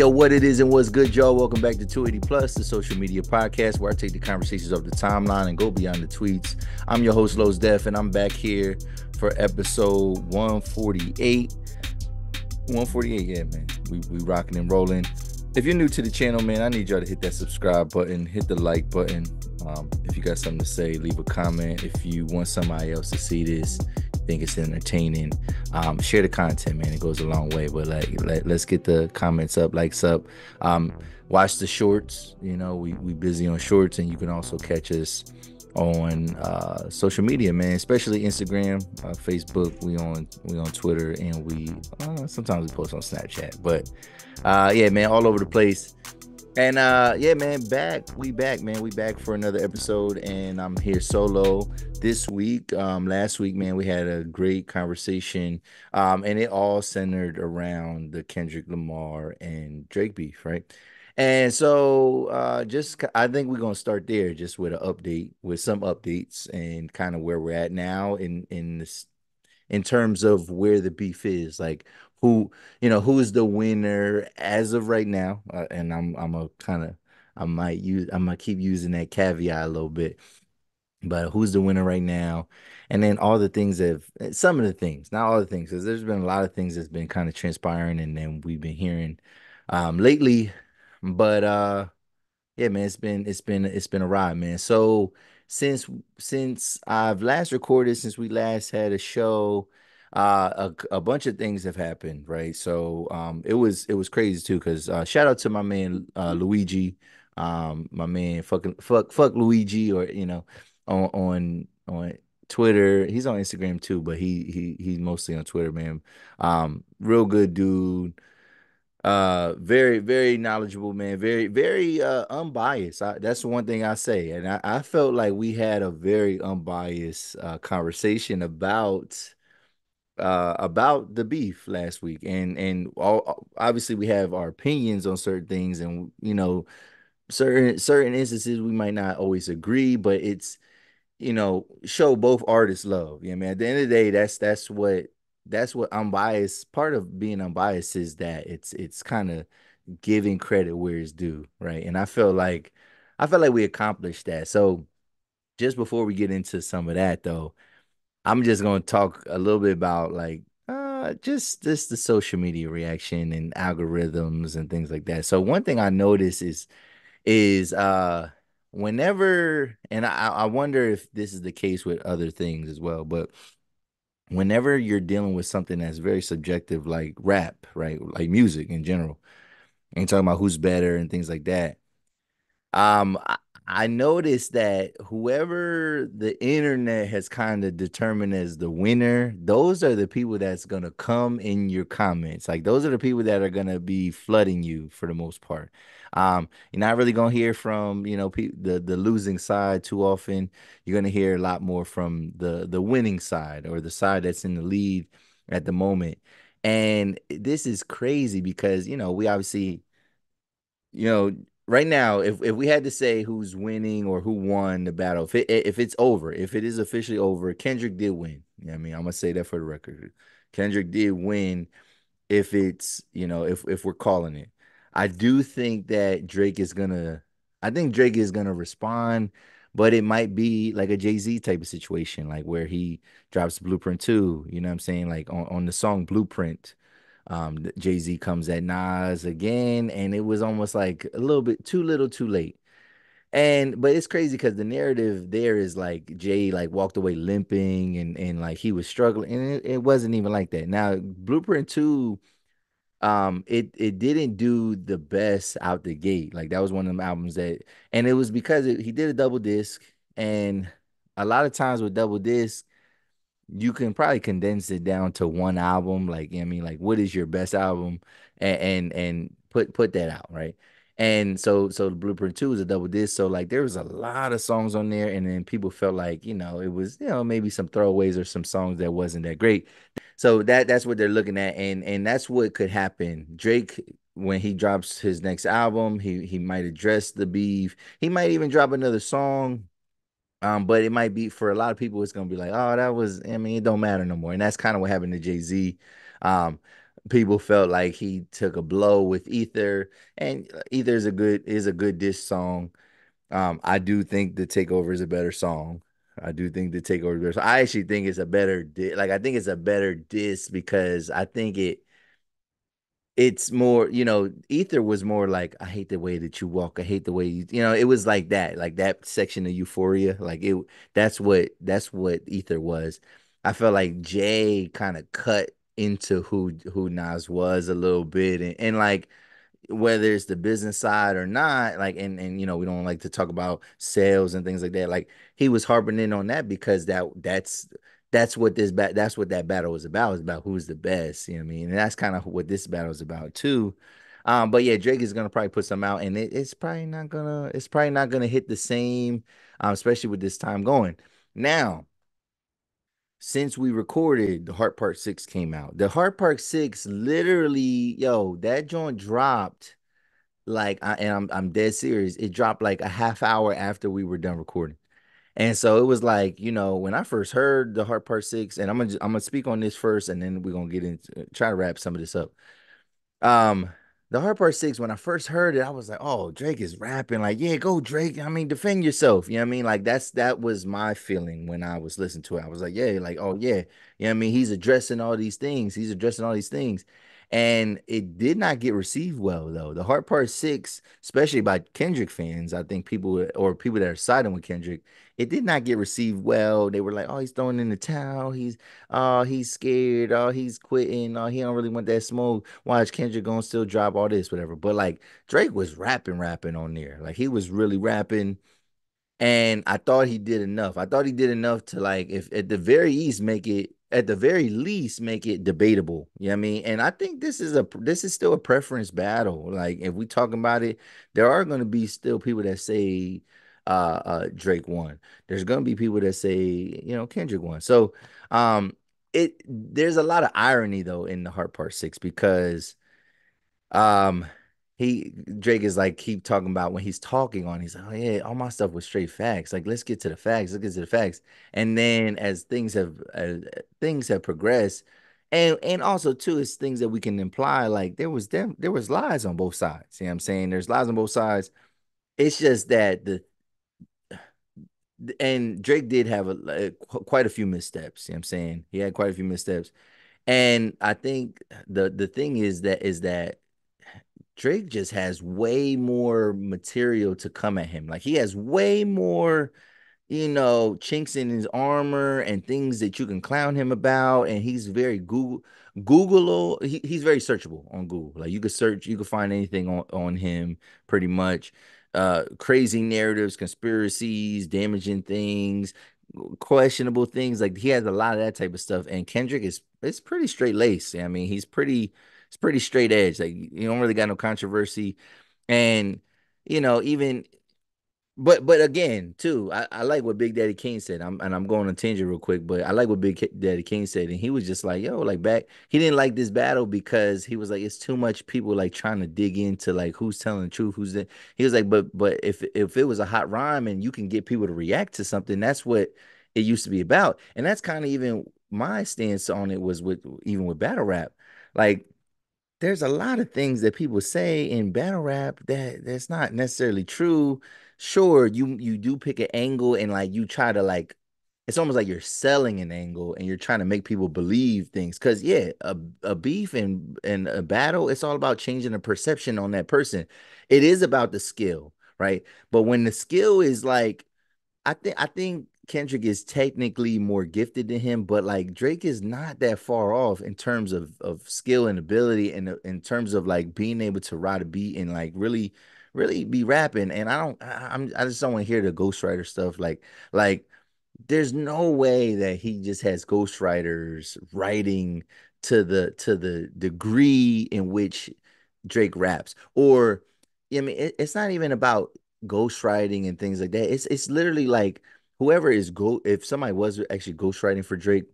Yo, what it is and what's good, y'all? Welcome back to 280 Plus, the social media podcast where I take the conversations of the timeline and go beyond the tweets. I'm your host, Los Def, and I'm back here for episode 148. 148, yeah, man. We, we rocking and rolling. If you're new to the channel, man, I need y'all to hit that subscribe button, hit the like button. Um, if you got something to say, leave a comment. If you want somebody else to see this, think it's entertaining, um, share the content, man. It goes a long way. But like, let, us get the comments up, likes up. Um, watch the shorts. You know, we we busy on shorts, and you can also catch us on uh, social media, man. Especially Instagram, uh, Facebook. We on we on Twitter, and we uh, sometimes we post on Snapchat. But uh, yeah, man, all over the place. And uh yeah, man, back. We back, man. We back for another episode, and I'm here solo this week. Um, last week, man, we had a great conversation. Um, and it all centered around the Kendrick Lamar and Drake beef, right? And so uh just I think we're gonna start there just with an update, with some updates and kind of where we're at now in in this in terms of where the beef is. Like who you know who is the winner as of right now uh, and i'm i'm a kind of i might use i might keep using that caveat a little bit but who's the winner right now? And then all the things that have, some of the things not all the things because there's been a lot of things that's been kind of transpiring and then we've been hearing um lately but uh yeah man it's been it's been it's been a ride man. So since since i've last recorded since we last had a show uh, a, a bunch of things have happened, right? So um, it was it was crazy too. Cause uh, shout out to my man uh, Luigi, um, my man fucking fuck fuck Luigi, or you know, on on on Twitter. He's on Instagram too, but he he he's mostly on Twitter, man. Um, real good dude. Uh, very very knowledgeable man. Very very uh unbiased. I, that's one thing I say, and I, I felt like we had a very unbiased uh, conversation about uh, about the beef last week, and and all, obviously we have our opinions on certain things, and you know, certain certain instances we might not always agree, but it's you know show both artists love. Yeah, I mean, at the end of the day, that's that's what that's what unbiased. Part of being unbiased is that it's it's kind of giving credit where it's due, right? And I feel like I feel like we accomplished that. So just before we get into some of that, though. I'm just gonna talk a little bit about like uh just just the social media reaction and algorithms and things like that. So one thing I notice is is uh whenever and I, I wonder if this is the case with other things as well, but whenever you're dealing with something that's very subjective like rap, right? Like music in general, and talking about who's better and things like that. Um, I noticed that whoever the internet has kind of determined as the winner, those are the people that's going to come in your comments. Like those are the people that are going to be flooding you for the most part. Um, you're not really going to hear from, you know, pe- the the losing side too often. You're going to hear a lot more from the the winning side or the side that's in the lead at the moment. And this is crazy because, you know, we obviously you know, right now, if, if we had to say who's winning or who won the battle, if it, if it's over, if it is officially over, Kendrick did win. I mean, I'm gonna say that for the record. Kendrick did win. If it's you know if if we're calling it, I do think that Drake is gonna. I think Drake is gonna respond, but it might be like a Jay Z type of situation, like where he drops Blueprint two. You know what I'm saying? Like on on the song Blueprint um, Jay Z comes at Nas again, and it was almost like a little bit too little, too late. And but it's crazy because the narrative there is like Jay like walked away limping and and like he was struggling, and it, it wasn't even like that. Now Blueprint Two, um, it it didn't do the best out the gate. Like that was one of them albums that, and it was because it, he did a double disc, and a lot of times with double disc you can probably condense it down to one album. Like, I mean, like what is your best album and and, and put put that out, right? And so so the Blueprint 2 is a double disc. So like there was a lot of songs on there, and then people felt like, you know, it was, you know, maybe some throwaways or some songs that wasn't that great. So that that's what they're looking at, and and that's what could happen. Drake when he drops his next album, he he might address the beef. He might even drop another song um, but it might be for a lot of people, it's gonna be like, oh, that was, I mean, it don't matter no more. And that's kind of what happened to Jay Z. Um, people felt like he took a blow with Ether, and Ether is a good is a good diss song. Um, I do think the Takeover is a better song. I do think the Takeover is I actually think it's a better di- like I think it's a better diss because I think it it's more, you know, Ether was more like, I hate the way that you walk. I hate the way you, you know, it was like that, like that section of Euphoria. Like it, that's what, that's what Ether was. I felt like Jay kind of cut into who, who Nas was a little bit. And, and like, whether it's the business side or not, like, and, and, you know, we don't like to talk about sales and things like that. Like he was harping in on that because that, that's, that's what this bat that's what that battle was about. It's about who's the best. You know what I mean? And that's kind of what this battle is about too. Um, but yeah, Drake is gonna probably put some out, and it, it's probably not gonna it's probably not gonna hit the same, um, especially with this time going. Now, since we recorded, the Heart Part Six came out. The Heart Part Six, literally, yo, that joint dropped like, I, and I'm I'm dead serious. It dropped like a half hour after we were done recording. And so it was like, you know, when I first heard the Heart Part Six, and I'm gonna I'm gonna speak on this first, and then we're gonna get into try to wrap some of this up. Um, the Heart Part Six, when I first heard it, I was like, oh, Drake is rapping. Like, yeah, go Drake. I mean, defend yourself. You know what I mean? Like that's that was my feeling when I was listening to it. I was like, yeah, like, oh yeah. You know what I mean? He's addressing all these things. He's addressing all these things. And it did not get received well though. The Heart Part Six, especially by Kendrick fans, I think people or people that are siding with Kendrick, it did not get received well. They were like, "Oh, he's throwing in the towel. He's, oh, he's scared. Oh, he's quitting. Oh, he don't really want that smoke. Watch Kendrick gonna still drop all this, whatever." But like Drake was rapping, rapping on there. Like he was really rapping and I thought he did enough. I thought he did enough to like, if at the very least make it, at the very least make it debatable. You know what I mean? And I think this is a this is still a preference battle. Like if we talking about it, there are going to be still people that say uh, uh Drake won. There's going to be people that say you know Kendrick won. So um it there's a lot of irony though in the Heart Part Six because um, he Drake is like keep talking about when he's talking on. He's like, oh yeah, all my stuff was straight facts. Like, let's get to the facts. Let's get to the facts. And then as things have uh, things have progressed, and and also too, it's things that we can imply. Like there was there, there was lies on both sides. You know what I'm saying? There's lies on both sides. It's just that the and Drake did have a, a quite a few missteps. You know what I'm saying? He had quite a few missteps. And I think the the thing is that is that Drake just has way more material to come at him. Like he has way more, you know, chinks in his armor and things that you can clown him about. And he's very Google Google. He, he's very searchable on Google. Like you could search, you could find anything on, on him pretty much. Uh, crazy narratives, conspiracies, damaging things, questionable things. Like he has a lot of that type of stuff. And Kendrick is it's pretty straight laced. I mean, he's pretty it's pretty straight edge. Like you don't really got no controversy. And you know, even but but again, too, I, I like what Big Daddy Kane said. I'm and I'm going on tangent real quick, but I like what Big Daddy Kane said, and he was just like, "Yo, like back." He didn't like this battle because he was like, "It's too much people like trying to dig into like who's telling the truth, who's the." He was like, "But but if if it was a hot rhyme and you can get people to react to something, that's what it used to be about." And that's kind of even my stance on it was with even with battle rap, like there's a lot of things that people say in battle rap that that's not necessarily true. Sure, you you do pick an angle and like you try to like it's almost like you're selling an angle and you're trying to make people believe things. Cause yeah, a, a beef and and a battle, it's all about changing the perception on that person. It is about the skill, right? But when the skill is like I think I think Kendrick is technically more gifted than him, but like Drake is not that far off in terms of of skill and ability, and uh, in terms of like being able to ride a beat and like really, really be rapping. And I don't, I, I'm, I just don't want to hear the ghostwriter stuff. Like, like there's no way that he just has ghostwriters writing to the to the degree in which Drake raps, or I mean, it, it's not even about ghostwriting and things like that. It's it's literally like whoever is go if somebody was actually ghostwriting for Drake,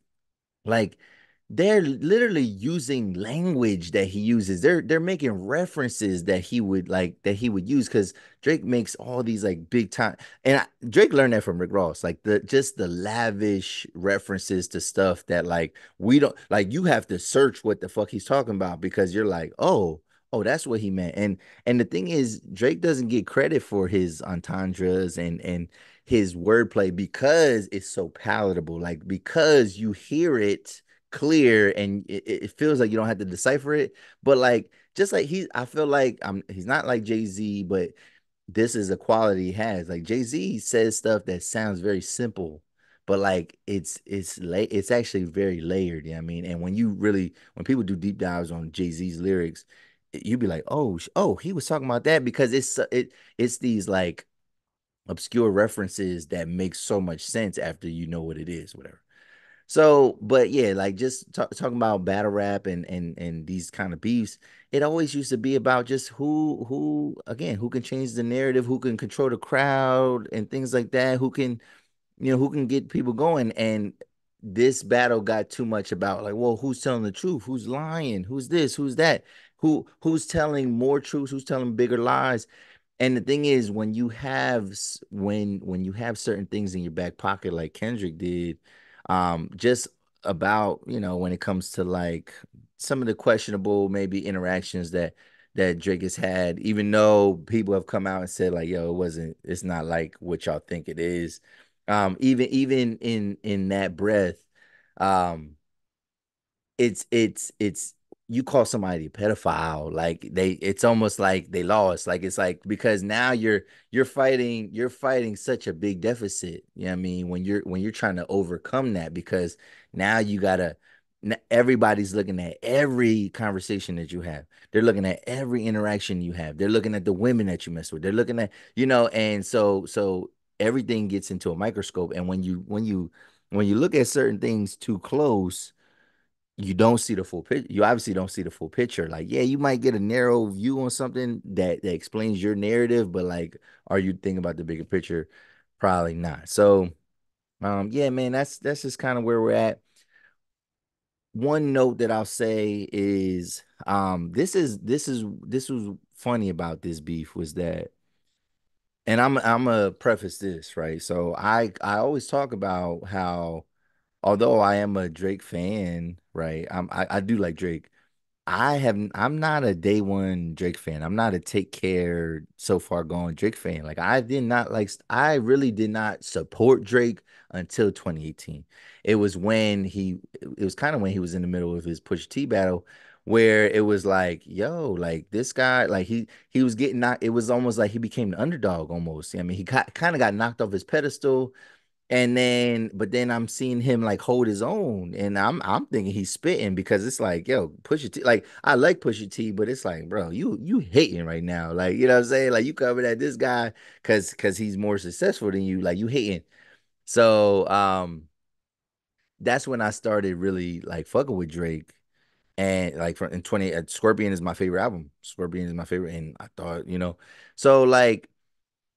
like they're literally using language that he uses. They're they're making references that he would like that he would use because Drake makes all these like big time and I, Drake learned that from Rick Ross, like the just the lavish references to stuff that like we don't like. You have to search what the fuck he's talking about because you're like, oh, oh, that's what he meant. And and the thing is, Drake doesn't get credit for his entendres and and his wordplay because it's so palatable, like because you hear it clear and it, it feels like you don't have to decipher it. But like just like he, I feel like I'm he's not like Jay Z, but this is a quality he has. Like Jay Z says stuff that sounds very simple, but like it's it's late. It's actually very layered. You know I mean, and when you really when people do deep dives on Jay Z's lyrics, you'd be like, oh, oh, he was talking about that because it's it it's these like obscure references that make so much sense after you know what it is, whatever. So, but yeah, like just talk, talking about battle rap and and and these kind of beefs, it always used to be about just who who again who can change the narrative, who can control the crowd and things like that, who can you know who can get people going. And this battle got too much about like, well, who's telling the truth? Who's lying? Who's this? Who's that? Who who's telling more truths? Who's telling bigger lies? And the thing is, when you have when when you have certain things in your back pocket, like Kendrick did, um, just about you know when it comes to like some of the questionable maybe interactions that that Drake has had, even though people have come out and said like, "Yo, it wasn't. It's not like what y'all think it is." Um, even even in in that breath, um, it's it's it's you call somebody a pedophile like they it's almost like they lost like it's like because now you're you're fighting you're fighting such a big deficit you know what i mean when you're when you're trying to overcome that because now you gotta everybody's looking at every conversation that you have. They're looking at every interaction you have. They're looking at the women that you mess with. They're looking at you know and so so everything gets into a microscope and when you when you when you look at certain things too close you don't see the full picture. You obviously don't see the full picture. Like, yeah, you might get a narrow view on something that, that explains your narrative, but like, are you thinking about the bigger picture? Probably not. So, um, yeah, man, that's that's just kind of where we're at. One note that I'll say is, um, this is this is this was funny about this beef was that, and I'm I'm gonna preface this right. So I I always talk about how although I am a Drake fan, right? I'm I, I do like Drake. I have I'm not a day one Drake fan. I'm not a take care so far gone Drake fan. Like I did not like I really did not support Drake until 2018. It was when he it was kind of when he was in the middle of his Pusha T battle where it was like, yo, like this guy, like he he was getting knocked. It was almost like he became the underdog almost. I mean, he got, kind of got knocked off his pedestal and then, but then I'm seeing him like hold his own, and I'm I'm thinking he's spitting because it's like, yo, Pusha T. Like I like Pusha T, but it's like, bro, you you hating right now. Like you know what I'm saying? Like you covered at this guy because because he's more successful than you. Like you hating. So um, that's when I started really like fucking with Drake, and like from in 20, uh, Scorpion is my favorite album. Scorpion is my favorite, and I thought you know, so like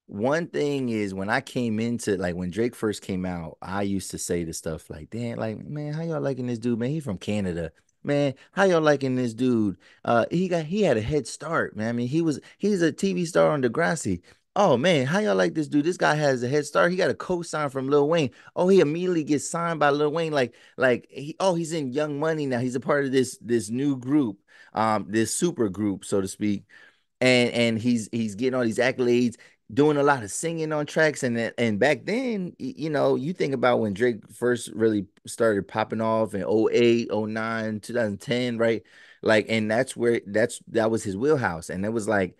one thing is when I came into like when Drake first came out, I used to say the stuff like, "Damn, like man, how y'all liking this dude? Man, he from Canada. Man, how y'all liking this dude? Uh, he got he had a head start, man. I mean, he was he's a TV star on Degrassi. Oh man, how y'all like this dude? This guy has a head start. He got a co-sign from Lil Wayne. Oh, he immediately gets signed by Lil Wayne. Like, like he oh, he's in Young Money now. He's a part of this this new group, um, this super group, so to speak and and he's he's getting all these accolades doing a lot of singing on tracks and and back then you know you think about when Drake first really started popping off in 08 09 2010 right like and that's where that's that was his wheelhouse and it was like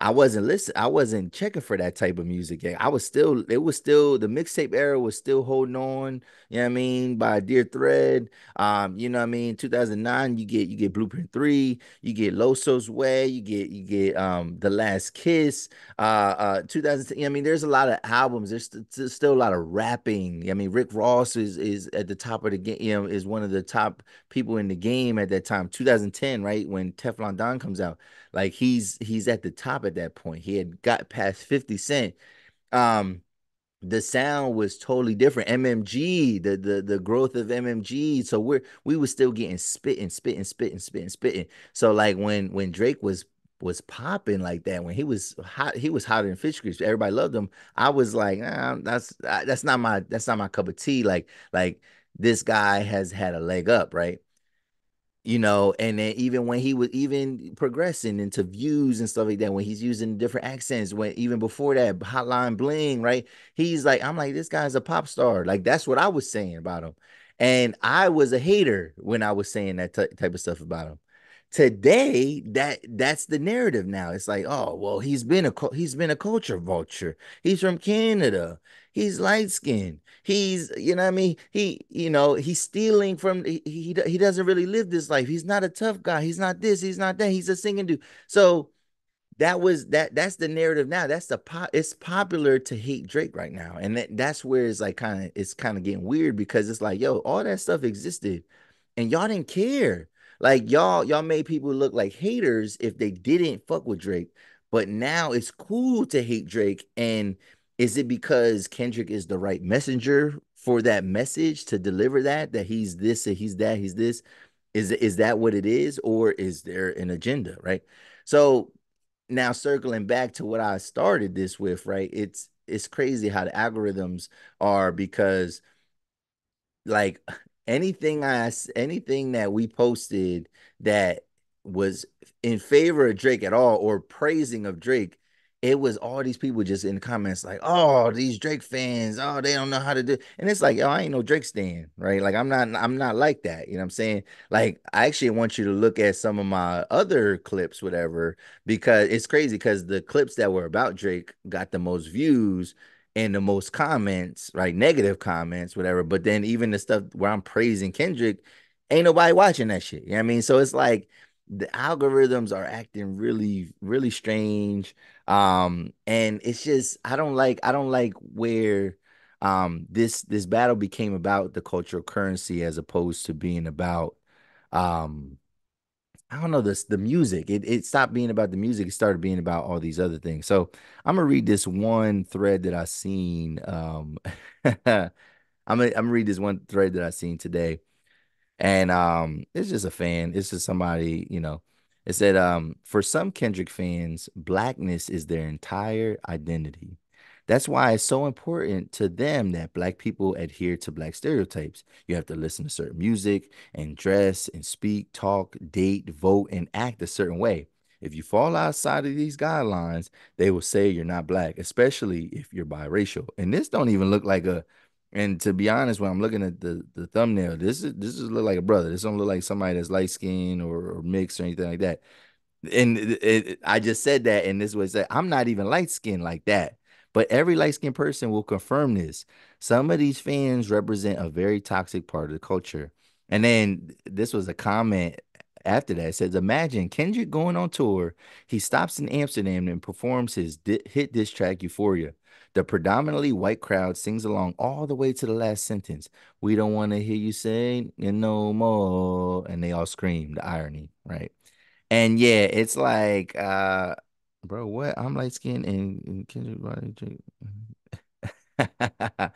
I wasn't listening. I wasn't checking for that type of music. I was still, it was still the mixtape era was still holding on. You know what I mean? By Dear Thread. Um, you know what I mean? 2009, you get you get Blueprint 3, you get Loso's Way, you get you get um The Last Kiss. Uh uh 2010. I mean, there's a lot of albums. There's, st- there's still a lot of rapping. I mean, Rick Ross is is at the top of the game, you know, is one of the top people in the game at that time. 2010, right? When Teflon Don comes out. Like he's he's at the top at that point. He had got past 50 Cent. Um, the sound was totally different. MMG, the the the growth of MMG. So we're we were still getting spitting, spitting, spitting, spitting, spitting. So like when when Drake was was popping like that, when he was hot, he was hotter than fish grease. Everybody loved him. I was like, nah, that's that's not my that's not my cup of tea. Like like this guy has had a leg up, right? You know, and then even when he was even progressing into views and stuff like that, when he's using different accents, when even before that, Hotline Bling, right? He's like, I'm like, this guy's a pop star. Like that's what I was saying about him, and I was a hater when I was saying that t- type of stuff about him. Today, that that's the narrative now. It's like, oh well, he's been a he's been a culture vulture. He's from Canada. He's light skinned. He's, you know what I mean? He, you know, he's stealing from he, he he doesn't really live this life. He's not a tough guy. He's not this, he's not that. He's a singing dude. So that was that that's the narrative now. That's the pop it's popular to hate Drake right now. And that, that's where it's like kind of it's kind of getting weird because it's like, yo, all that stuff existed and y'all didn't care. Like y'all, y'all made people look like haters if they didn't fuck with Drake. But now it's cool to hate Drake and is it because Kendrick is the right messenger for that message to deliver that that he's this that he's that he's this is is that what it is or is there an agenda right so now circling back to what I started this with right it's it's crazy how the algorithms are because like anything I anything that we posted that was in favor of Drake at all or praising of Drake it was all these people just in the comments like, oh, these Drake fans, oh, they don't know how to do. And it's like, oh, I ain't no Drake stan, right? Like I'm not, I'm not like that. You know what I'm saying? Like I actually want you to look at some of my other clips, whatever, because it's crazy because the clips that were about Drake got the most views and the most comments, right? Negative comments, whatever. But then even the stuff where I'm praising Kendrick, ain't nobody watching that shit. You know what I mean? So it's like the algorithms are acting really, really strange. Um, and it's just I don't like I don't like where um this this battle became about the cultural currency as opposed to being about um I don't know this the music. It it stopped being about the music. It started being about all these other things. So I'm gonna read this one thread that I seen. Um, I'm gonna I'm gonna read this one thread that I seen today, and um, it's just a fan. It's just somebody you know it said, um, for some Kendrick fans, blackness is their entire identity. That's why it's so important to them that black people adhere to black stereotypes. You have to listen to certain music and dress and speak, talk, date, vote, and act a certain way. If you fall outside of these guidelines, they will say you're not black, especially if you're biracial. And this don't even look like a and to be honest, when I'm looking at the the thumbnail, this is this just look like a brother. This don't look like somebody that's light skinned or, or, mixed or anything like that. And it, it, I just said that, and this was that I'm not even light skinned like that. But every light skinned person will confirm this. Some of these fans represent a very toxic part of the culture. And then this was a comment after that. It says, Imagine Kendrick going on tour. He stops in Amsterdam and performs his di- hit diss track Euphoria. The predominantly white crowd sings along all the way to the last sentence. We don't want to hear you say no more. And they all scream the irony, right? And yeah, it's like, uh, bro, what? I'm light skinned and, and Kendrick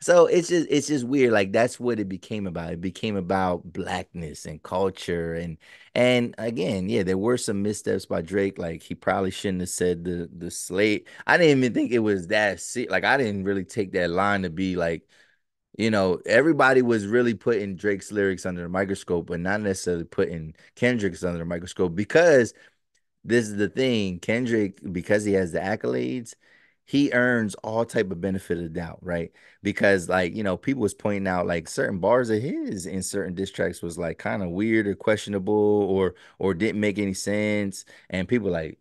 So it's just it's just weird. Like that's what it became about. It became about blackness and culture and and again, yeah, there were some missteps by Drake. Like he probably shouldn't have said the the slate. I didn't even think it was that like I didn't really take that line to be like, you know, everybody was really putting Drake's lyrics under the microscope, but not necessarily putting Kendrick's under the microscope because this is the thing. Kendrick, because he has the accolades he earns all type of benefit of doubt, right? Because like, you know, people was pointing out like certain bars of his in certain diss tracks was like kind of weird or questionable or or didn't make any sense. And people like,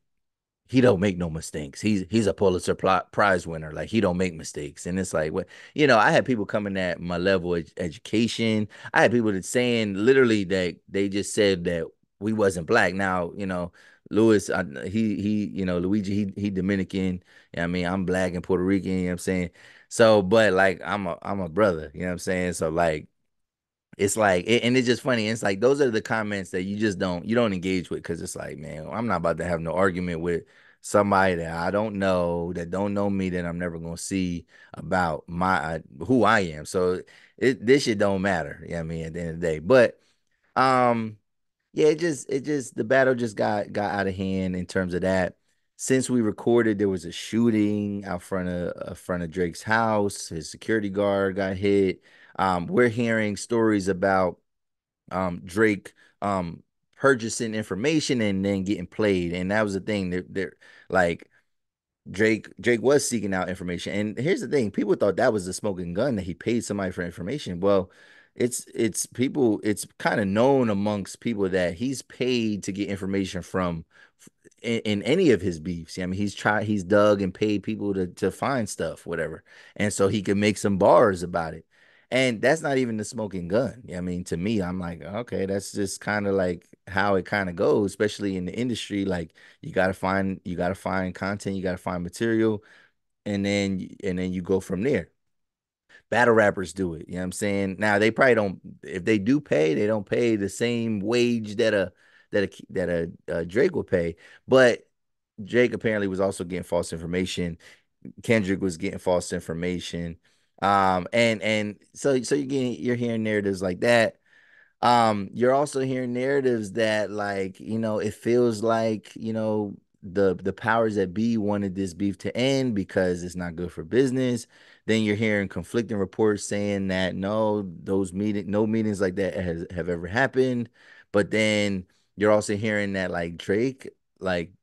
he don't make no mistakes. He's he's a Pulitzer Prize winner. Like he don't make mistakes. And it's like what you know. I had people coming at my level of education. I had people that saying literally that they just said that we wasn't black. Now you know Louis, I, he he, you know, Luigi, he he Dominican. You know I mean, I'm black and Puerto Rican, you know what I'm saying? So, but like I'm a I'm a brother, you know what I'm saying? So like it's like it, and it's just funny. It's like those are the comments that you just don't you don't engage with because it's like, man, I'm not about to have no argument with somebody that I don't know, that don't know me, that I'm never gonna see about my who I am. So it this shit don't matter. You know I mean, at the end of the day. But um, yeah, it just it just the battle just got got out of hand in terms of that. Since we recorded, there was a shooting out front of out front of Drake's house. His security guard got hit. Um, we're hearing stories about um Drake um purchasing information and then getting played. And that was the thing. They're, they're like Drake Drake was seeking out information. And here's the thing: people thought that was the smoking gun that he paid somebody for information. Well, it's it's people. It's kind of known amongst people that he's paid to get information from in, in, any of his beefs. I mean, he's tried, he's dug and paid people to to find stuff, whatever, and so he could make some bars about it. And that's not even the smoking gun. I mean, to me, I'm like, okay, that's just kind of like how it kind of goes, especially in the industry. Like you gotta find you gotta find content, you gotta find material, and then and then you go from there. Battle rappers do it. You know what I'm saying? Now they probably don't if they do pay, they don't pay the same wage that a that a that a, a Drake will pay. But Drake apparently was also getting false information. Kendrick was getting false information. Um, and and so so you're getting you're hearing narratives like that. Um, you're also hearing narratives that like, you know, it feels like, you know, the the powers that be wanted this beef to end because it's not good for business. Then you're hearing conflicting reports saying that no, those meeting no meetings like that has have ever happened. But then you're also hearing that like Drake like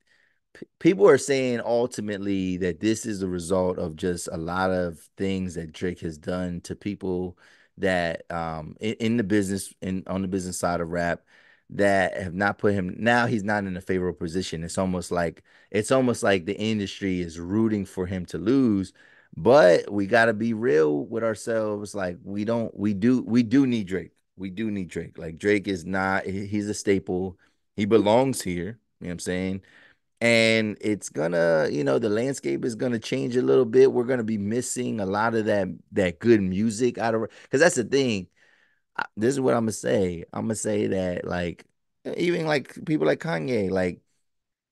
people are saying ultimately that this is a result of just a lot of things that Drake has done to people that um in, in the business in on the business side of rap that have not put him now he's not in a favorable position. It's almost like it's almost like the industry is rooting for him to lose. But we got to be real with ourselves. Like we don't we do we do need Drake. We do need Drake. Like Drake is not he's a staple. He belongs here. You know what I'm saying? and it's gonna you know the landscape is gonna change a little bit we're gonna be missing a lot of that that good music out of because that's the thing this is what i'm gonna say i'm gonna say that like even like people like kanye like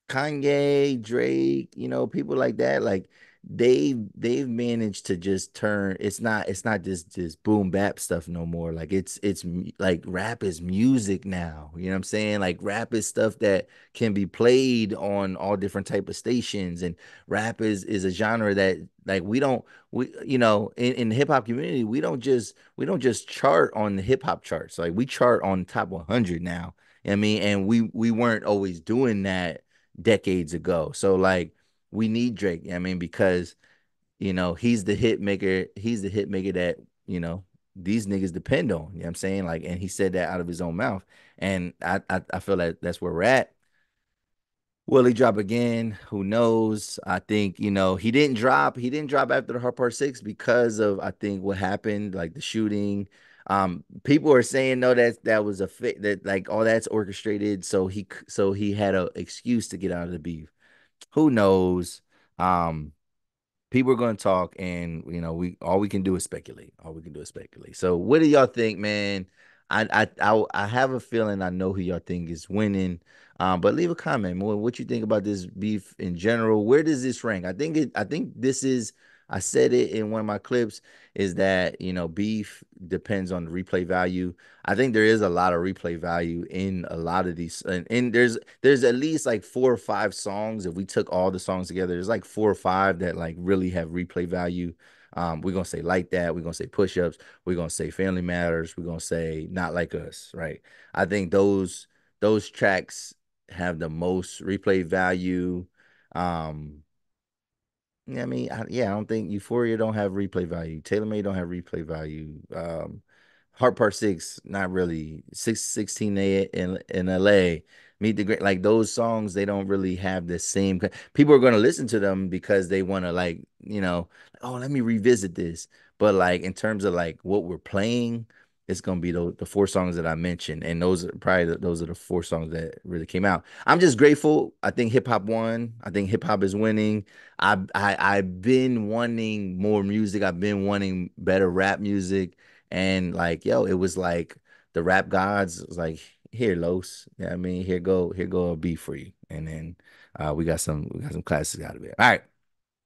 kanye drake you know people like that like they they've managed to just turn it's not it's not just just boom bap stuff no more. Like it's it's like rap is music now you know what i'm saying? Like rap is stuff that can be played on all different type of stations and rap is is a genre that like we don't we you know in, in the hip-hop community we don't just we don't just chart on the hip-hop charts. Like we chart on top 100 now i mean? And we we weren't always doing that decades ago. So like we need Drake. I mean, because you know he's the hit maker. He's the hit maker that you know these niggas depend on. You know what I'm saying? Like, and he said that out of his own mouth. And I I, I feel that that's where we're at. Will he drop again? Who knows? I think you know he didn't drop. He didn't drop after the Heart Part Six because of I think what happened, like the shooting. Um, people are saying no that that was a fit that like all that's orchestrated. So he so he had an excuse to get out of the beef who knows? Um, people are going to talk, and you know, we all we can do is speculate. All we can do is speculate. So, what do y'all think, man? I I I, I have a feeling I know who y'all think is winning. Um, but leave a comment more what you think about this beef in general. Where does this rank? I think it. I think this is I said it in one of my clips is that, you know, beef depends on the replay value. I think there is a lot of replay value in a lot of these and, and there's there's at least like four or five songs if we took all the songs together there's like four or five that like really have replay value. Um, we're gonna say like that. We're gonna say push-ups. We're gonna say family matters. We're gonna say not like us, right? I think those those tracks have the most replay value. Um, I mean, I, yeah, I don't think Euphoria don't have replay value. Taylor Made don't have replay value. Um, Heart Part Six, not really. Six sixteen A in in L.A. Meet the Grahams, like those songs, they don't really have the same. People are going to listen to them because they want to, like, you know, oh, let me revisit this. But like in terms of like what we're playing, it's gonna be the, the four songs that I mentioned, and those are probably the, those are the four songs that really came out. I'm just grateful. I think hip hop won. I think hip hop is winning. I I I've been wanting more music. I've been wanting better rap music, and like yo, it was like the rap gods was like here, Los. Yeah, I mean here go here go a beat for you, and then Uh, we got some we got some classics out of it. All right.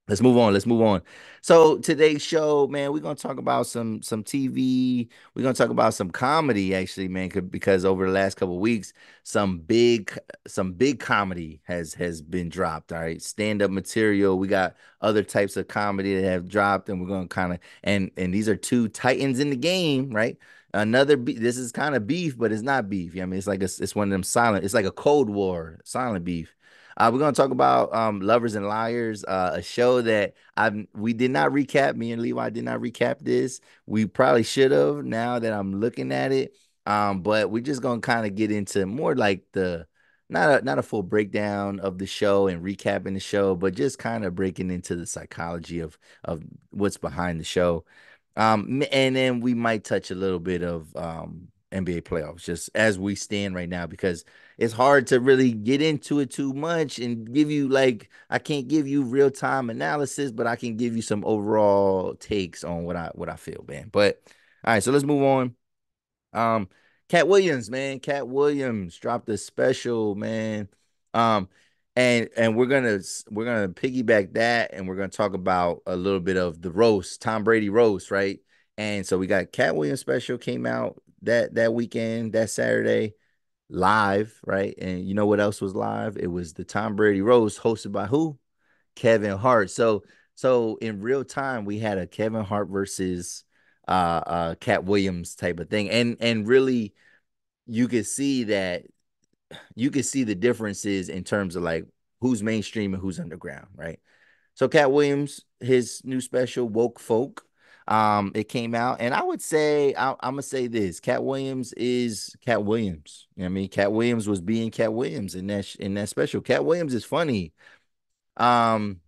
Let's move on. Let's move on. So today's show, man, we're gonna talk about some some TV. We're gonna talk about some comedy, actually, man, because over the last couple weeks, some big some big comedy has has been dropped. All right, stand up material. We got other types of comedy that have dropped, and we're gonna kind of and and these are two titans in the game, right? Another this is kind of beef, but it's not beef. I mean, it's like a, it's one of them silent. It's like a Cold War silent beef. Uh, we're gonna talk about um, Lovers and Liars, uh, a show that I we did not recap. Me and Levi did not recap this. We probably should have. Now that I'm looking at it, um, but we're just gonna kind of get into more like the not a not a full breakdown of the show and recapping the show, but just kind of breaking into the psychology of of what's behind the show. Um, and then we might touch a little bit of um NBA playoffs just as we stand right now because it's hard to really get into it too much and give you like I can't give you real time analysis, but I can give you some overall takes on what I what I feel, man. But all right, so let's move on. Um, Katt Williams, man, Katt Williams dropped a special, man. Um, and and we're gonna we're gonna piggyback that, and we're gonna talk about a little bit of the roast, Tom Brady roast, right? And so we got Katt Williams special came out that that weekend, that Saturday live, right? And you know what else was live? It was the Tom Brady roast hosted by who? Kevin Hart. So so in real time we had a Kevin Hart versus uh uh Katt Williams type of thing. And and really you could see that you could see the differences in terms of like who's mainstream and who's underground, right? So Katt Williams, his new special Woke Foke, um, it came out, and I would say I, am gonna say this: Katt Williams is Katt Williams. You know I mean, Katt Williams was being Katt Williams in that in that special. Katt Williams is funny. Um,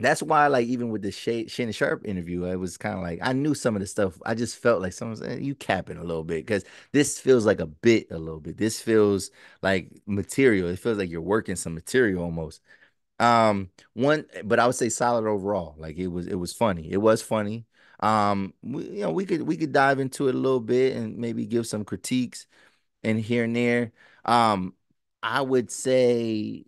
that's why, like, even with the Shay, Shannon Sharpe interview, it was kind of like I knew some of the stuff. I just felt like someone said, "You capping a little bit," because this feels like a bit, a little bit. This feels like material. It feels like you're working some material almost. Um, one, but I would say solid overall. Like it was, it was funny. It was funny. Um, we, you know, we could we could dive into it a little bit and maybe give some critiques and here and there. Um, I would say,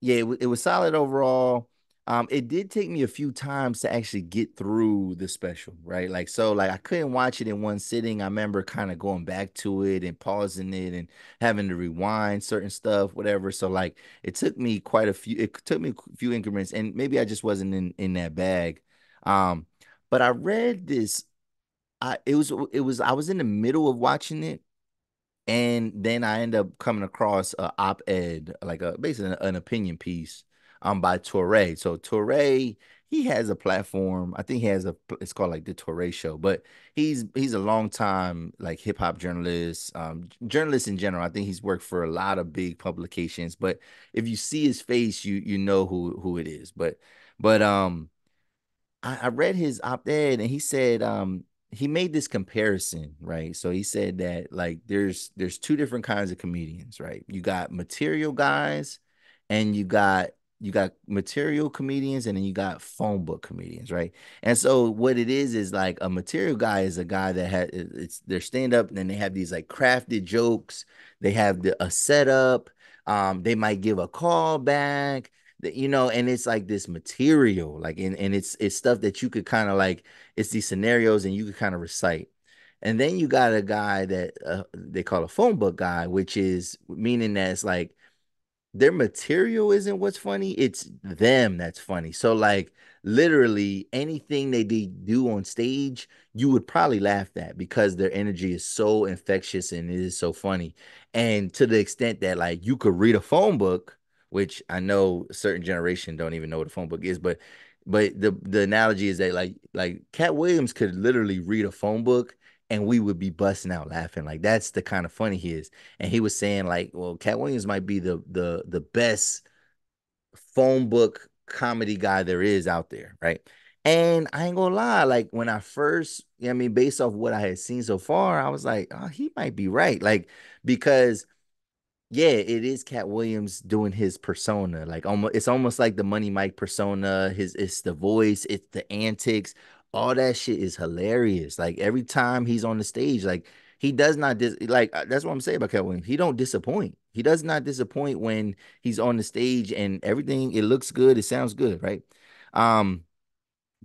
yeah, it, it was solid overall. Um, it did take me a few times to actually get through the special, right? Like, so like I couldn't watch it in one sitting. I remember kind of going back to it and pausing it and having to rewind certain stuff, whatever. So like it took me quite a few, it took me a few increments, and maybe I just wasn't in in that bag. Um, but I read this. I it was it was I was in the middle of watching it, and then I end up coming across a op-ed, like a basically an opinion piece, um, by Touré. So Touré, he has a platform. I think he has a. It's called like the Touré Show, but he's he's a long time like hip hop journalist, um, journalist in general. I think he's worked for a lot of big publications. But if you see his face, you you know who who it is. But but um I, I read his op-ed and he said um he made this comparison, right? So he said that like there's there's two different kinds of comedians, right? You got material guys and you got you got material comedians and then you got phone book comedians, right? And so what it is is like a material guy is a guy that had it's their stand up and then they have these like crafted jokes, they have the a setup, um, they might give a call back, you know and it's like this material like and, and it's it's stuff that you could kind of like it's these scenarios and you could kind of recite. And then you got a guy that uh, they call a phone book guy which is meaning that it's like their material isn't what's funny it's them that's funny. So like literally anything they do on stage you would probably laugh at because their energy is so infectious and it is so funny. And to the extent that like you could read a phone book which I know certain generation don't even know what a phone book is, but but the the analogy is that like like Katt Williams could literally read a phone book and we would be busting out laughing. Like that's the kind of funny he is. And he was saying like, well, Katt Williams might be the the the best phone book comedy guy there is out there, right? And I ain't gonna lie, like when I first, you know I mean, based off what I had seen so far, I was like, oh, he might be right. Like, because yeah, it is Katt Williams doing his persona. Like almost it's almost like the Money Mike persona. His it's the voice, it's the antics. All that shit is hilarious. Like every time he's on the stage, like he does not dis like uh, that's what I'm saying about Katt Williams. He don't disappoint. He does not disappoint when he's on the stage and everything. It looks good. It sounds good, right? Um,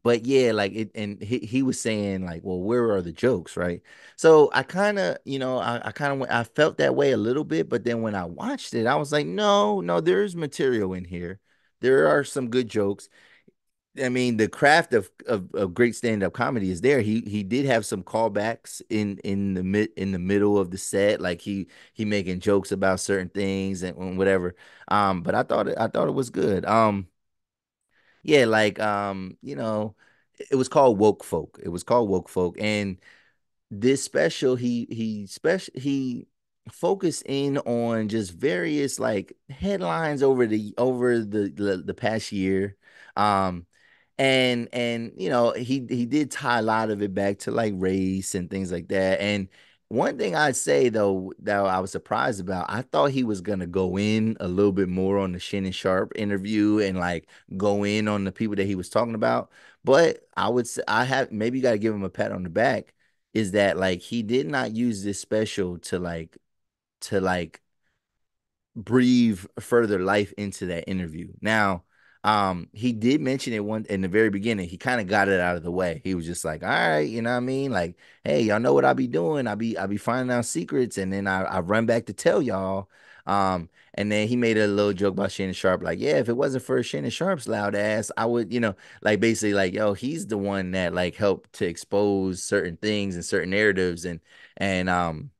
but yeah, like it, and he, he was saying like, well, where are the jokes, right? So I kind of, you know, I, I kind of I felt that way a little bit, but then when I watched it, I was like, no, no, there's material in here. There are some good jokes. I mean, the craft of, of, of great stand-up comedy is there. He he did have some callbacks in in the mid in the middle of the set, like he he making jokes about certain things and whatever. Um, but I thought it I thought it was good. Um, yeah, like um, you know, it was called Woke Foke. It was called Woke Foke, and this special he he special he focused in on just various like headlines over the over the the, the past year um and and you know he he did tie a lot of it back to like race and things like that and one thing I'd say though that I was surprised about, I thought he was gonna go in a little bit more on the Shannon Sharpe interview and like go in on the people that he was talking about. But I would say I have maybe you got to give him a pat on the back is that like he did not use this special to like to like breathe further life into that interview. Now, um, he did mention it one in the very beginning. He kind of got it out of the way. He was just like, all right, you know what I mean? Like, hey, y'all know what I be doing. I be I be finding out secrets and then I, I run back to tell y'all. Um, and then he made a little joke about Shannon Sharpe, like, yeah, if it wasn't for Shannon Sharpe's loud ass, I would, you know, like basically like, yo, he's the one that like helped to expose certain things and certain narratives and and um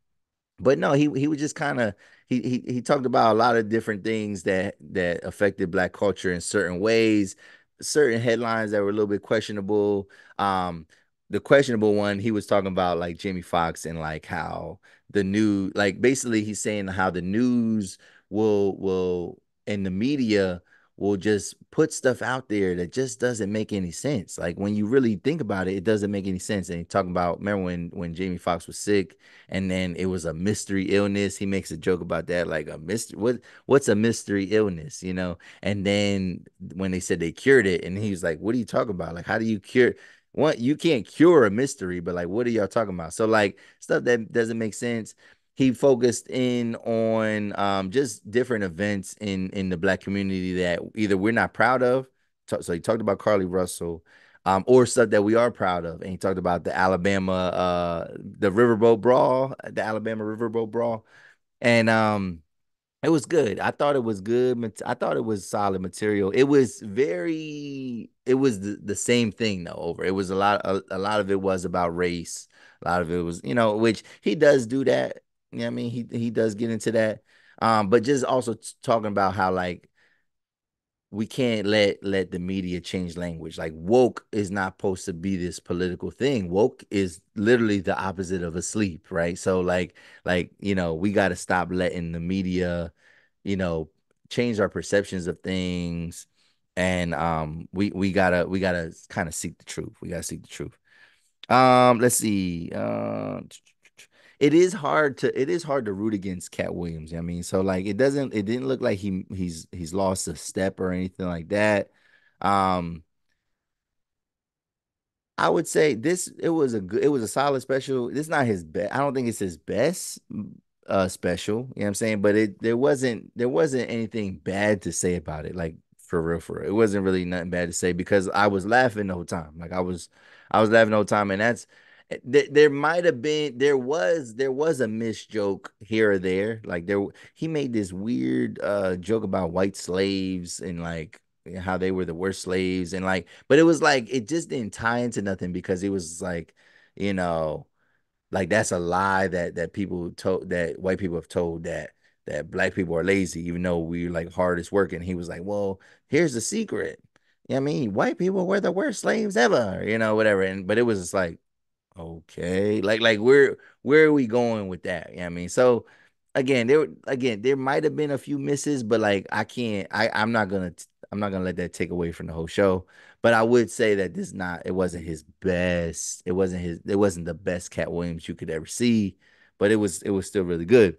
but no, he he was just kind of he, he he talked about a lot of different things that that affected black culture in certain ways, certain headlines that were a little bit questionable. Um, the questionable one, he was talking about like Jamie Foxx and like how the new like basically he's saying how the news will will and the media will just put stuff out there that just doesn't make any sense. Like when you really think about it, it doesn't make any sense. And talking about remember when when Jamie Foxx was sick and then it was a mystery illness. He makes a joke about that, like a mystery. What what's a mystery illness, you know? And then when they said they cured it, and he was like, "What are you talking about? Like, how do you cure?" What you can't cure a mystery, but like, what are y'all talking about? So like stuff that doesn't make sense he focused in on um, just different events in in the black community that either we're not proud of. So he talked about Carlee Russell, um, or stuff that we are proud of, and he talked about the Alabama, uh, the Riverboat Brawl, the Alabama Riverboat Brawl, and um, it was good. I thought it was good. I thought it was solid material. It was very. It was the, the same thing though. Over. It was a lot. A, a lot of it was about race. A lot of it was, you know, which he does do that you know I mean? He he does get into that. Um, but just also talking about how like we can't let let the media change language. Like woke is not supposed to be this political thing. Woke is literally the opposite of asleep, right? So like like you know, we got to stop letting the media, you know, change our perceptions of things and um we we got to we got to kind of seek the truth. We got to seek the truth. Um let's see. Uh it is hard to it is hard to root against Katt Williams. I mean, so like it doesn't it didn't look like he he's he's lost a step or anything like that. Um I would say this it was a good it was a solid special. This is not his best. I don't think it's his best uh special, you know what I'm saying? But it there wasn't there wasn't anything bad to say about it. Like for real, for real. It wasn't really nothing bad to say because I was laughing the whole time. Like I was I was laughing the whole time and that's there, there might have been there was there was a missed joke here or there like there he made this weird uh joke about white slaves and like how they were the worst slaves and like but it was like it just didn't tie into nothing because it was like you know like that's a lie that that people told that white people have told that that black people are lazy even though we're like hardest working he was like well here's the secret. You know I mean? White people were the worst slaves ever you know whatever. And but it was just like Okay. Like like where where are we going with that? You know I mean? So again, there again, there might have been a few misses, but like I can't I I'm not gonna I'm not gonna let that take away from the whole show. But I would say that this not it wasn't his best. It wasn't his it wasn't the best Katt Williams you could ever see, but it was it was still really good.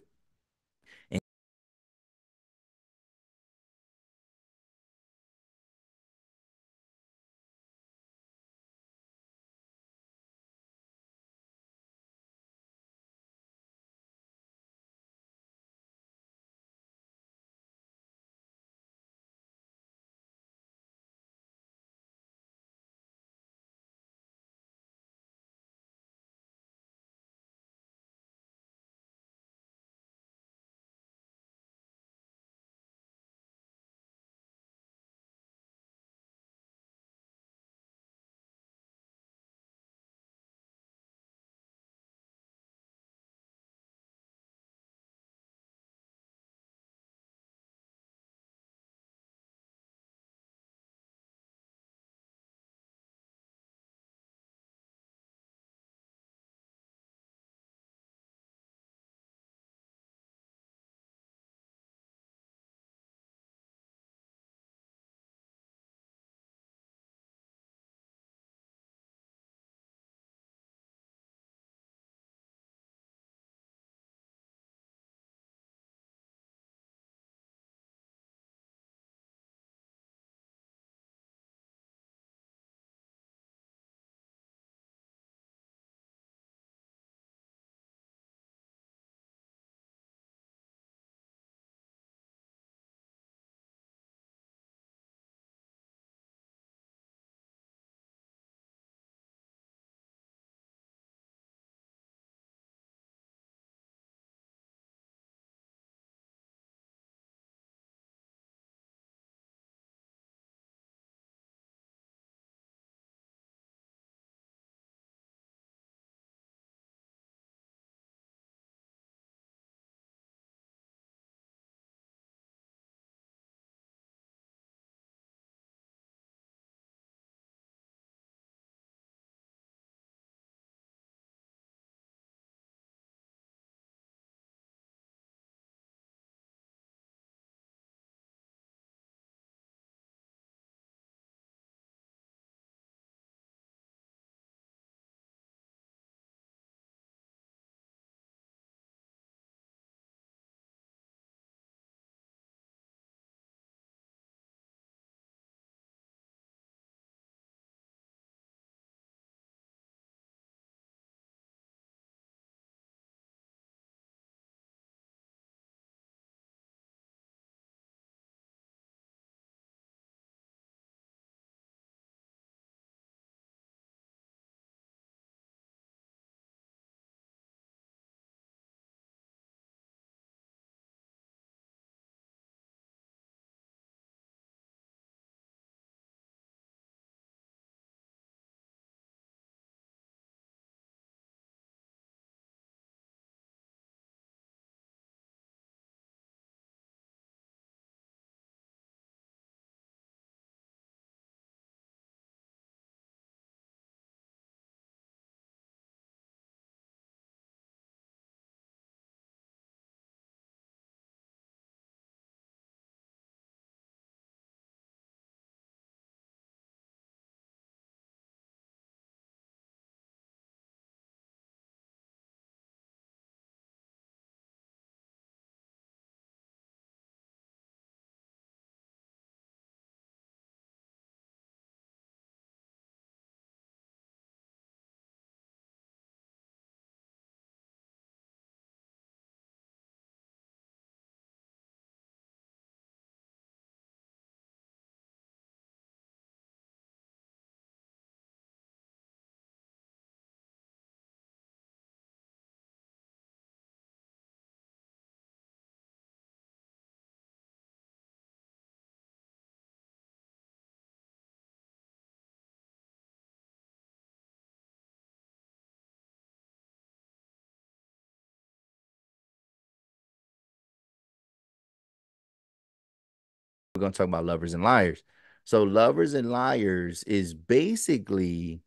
We're gonna talk about Lovers and Liars. So Lovers and Liars is basically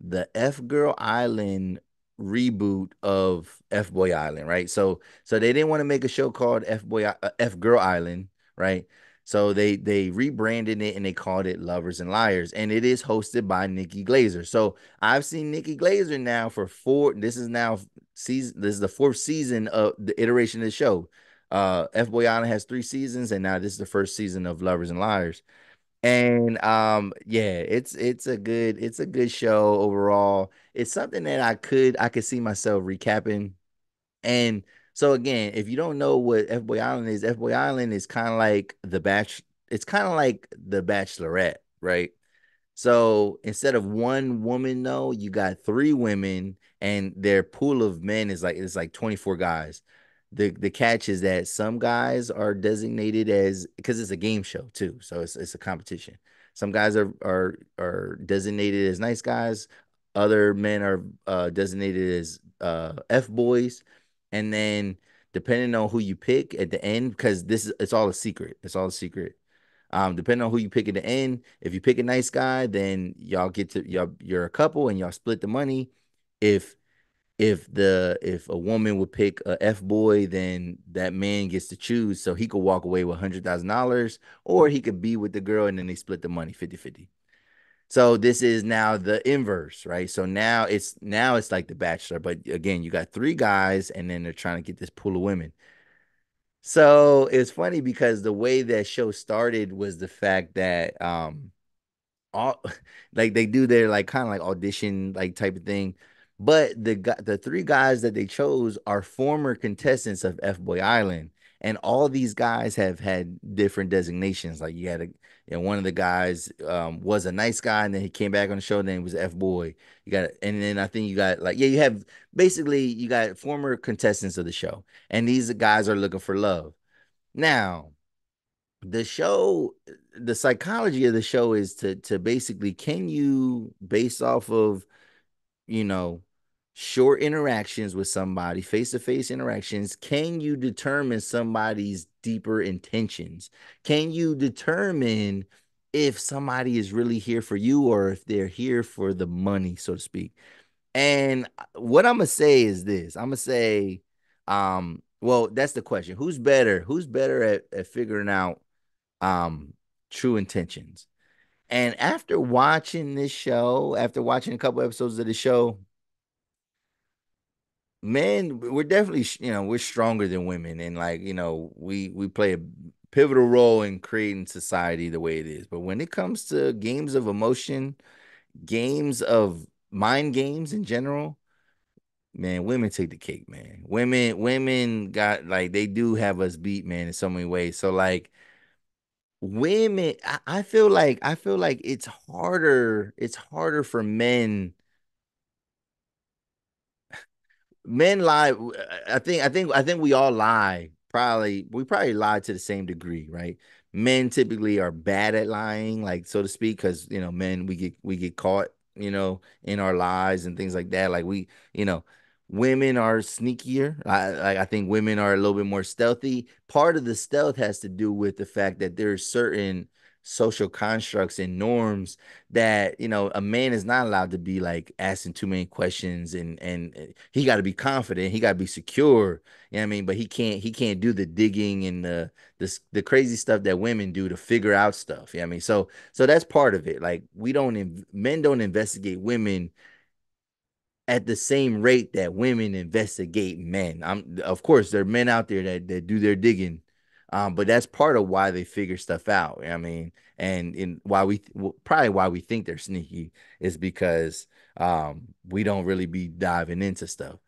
the F Girl Island reboot of F Boy Island, right? So so they didn't want to make a show called F Boy uh, F Girl Island, right? So they they rebranded it and they called it Lovers and Liars, and it is hosted by Nikki Glazer. So I've seen Nikki Glazer now for four. This is now season. This is the fourth season of the iteration of the show. Uh, F Boy Island has three seasons, and now this is the first season of Lovers and Liars. And um, yeah, it's it's a good it's a good show overall. It's something that I could I could see myself recapping. And so again, if you don't know what F Boy Island is, F Boy Island is kind of like the batch. It's kind of like the Bachelorette, right? So instead of one woman, though, you got three women, and their pool of men is like it's like 24 guys. The the catch is that some guys are designated as because it's a game show too, so it's it's a competition. Some guys are are are designated as nice guys, other men are uh, designated as uh, F boys, and then depending on who you pick at the end, because this is it's all a secret. It's all a secret. Um, depending on who you pick at the end, if you pick a nice guy, then y'all get to y'all you're a couple and y'all split the money. If if the if a woman would pick a F boy, then that man gets to choose. So he could walk away with hundred thousand dollars, or he could be with the girl and then they split the money 50-50. So this is now the inverse, right? So now it's now it's like the bachelor, but again, you got three guys and then they're trying to get this pool of women. So it's funny because the way that show started was the fact that um all like they do their like kind of like audition like type of thing. But the the three guys that they chose are former contestants of F Boy Island, and all these guys have had different designations. Like you had a, you know, one of the guys um, was a nice guy, and then he came back on the show, and then he was F Boy. You got, and then I think you got like yeah, you have basically you got former contestants of the show, and these guys are looking for love. Now, the show the psychology of the show is to to basically can you based off of you know short interactions with somebody face-to-face interactions can you determine somebody's deeper intentions? Can you determine if somebody is really here for you or if they're here for the money so to speak? And what i'm gonna say is this i'm gonna say um well that's the question. Who's better who's better at, at figuring out um true intentions. And after watching this show, after watching a couple episodes of the show, men, we're definitely, you know, we're stronger than women. And like, you know, we we play a pivotal role in creating society the way it is. But when it comes to games of emotion, games of mind games in general, man, women take the cake, man. Women, women got like they do have us beat, man, in so many ways. So like women I, I feel like I feel like it's harder it's harder for men men lie I think I think I think we all lie probably we probably lie to the same degree right men typically are bad at lying like so to speak because you know men we get we get caught you know in our lies and things like that like we you know women are sneakier. I, I think women are a little bit more stealthy. Part of the stealth has to do with the fact that there's certain social constructs and norms that you know a man is not allowed to be like asking too many questions and and eh, he got to be confident he got to be secure you know i mean but he can't he can't do the digging and the the, crazy stuff that women do to figure out stuff you know i mean so so that's part of it like we don't men don't investigate women at the same rate that women investigate men. I'm of course there are men out there that, that do their digging. Um, but that's part of why they figure stuff out. I mean, and in why we probably why we think they're sneaky is because um we don't really be diving into stuff.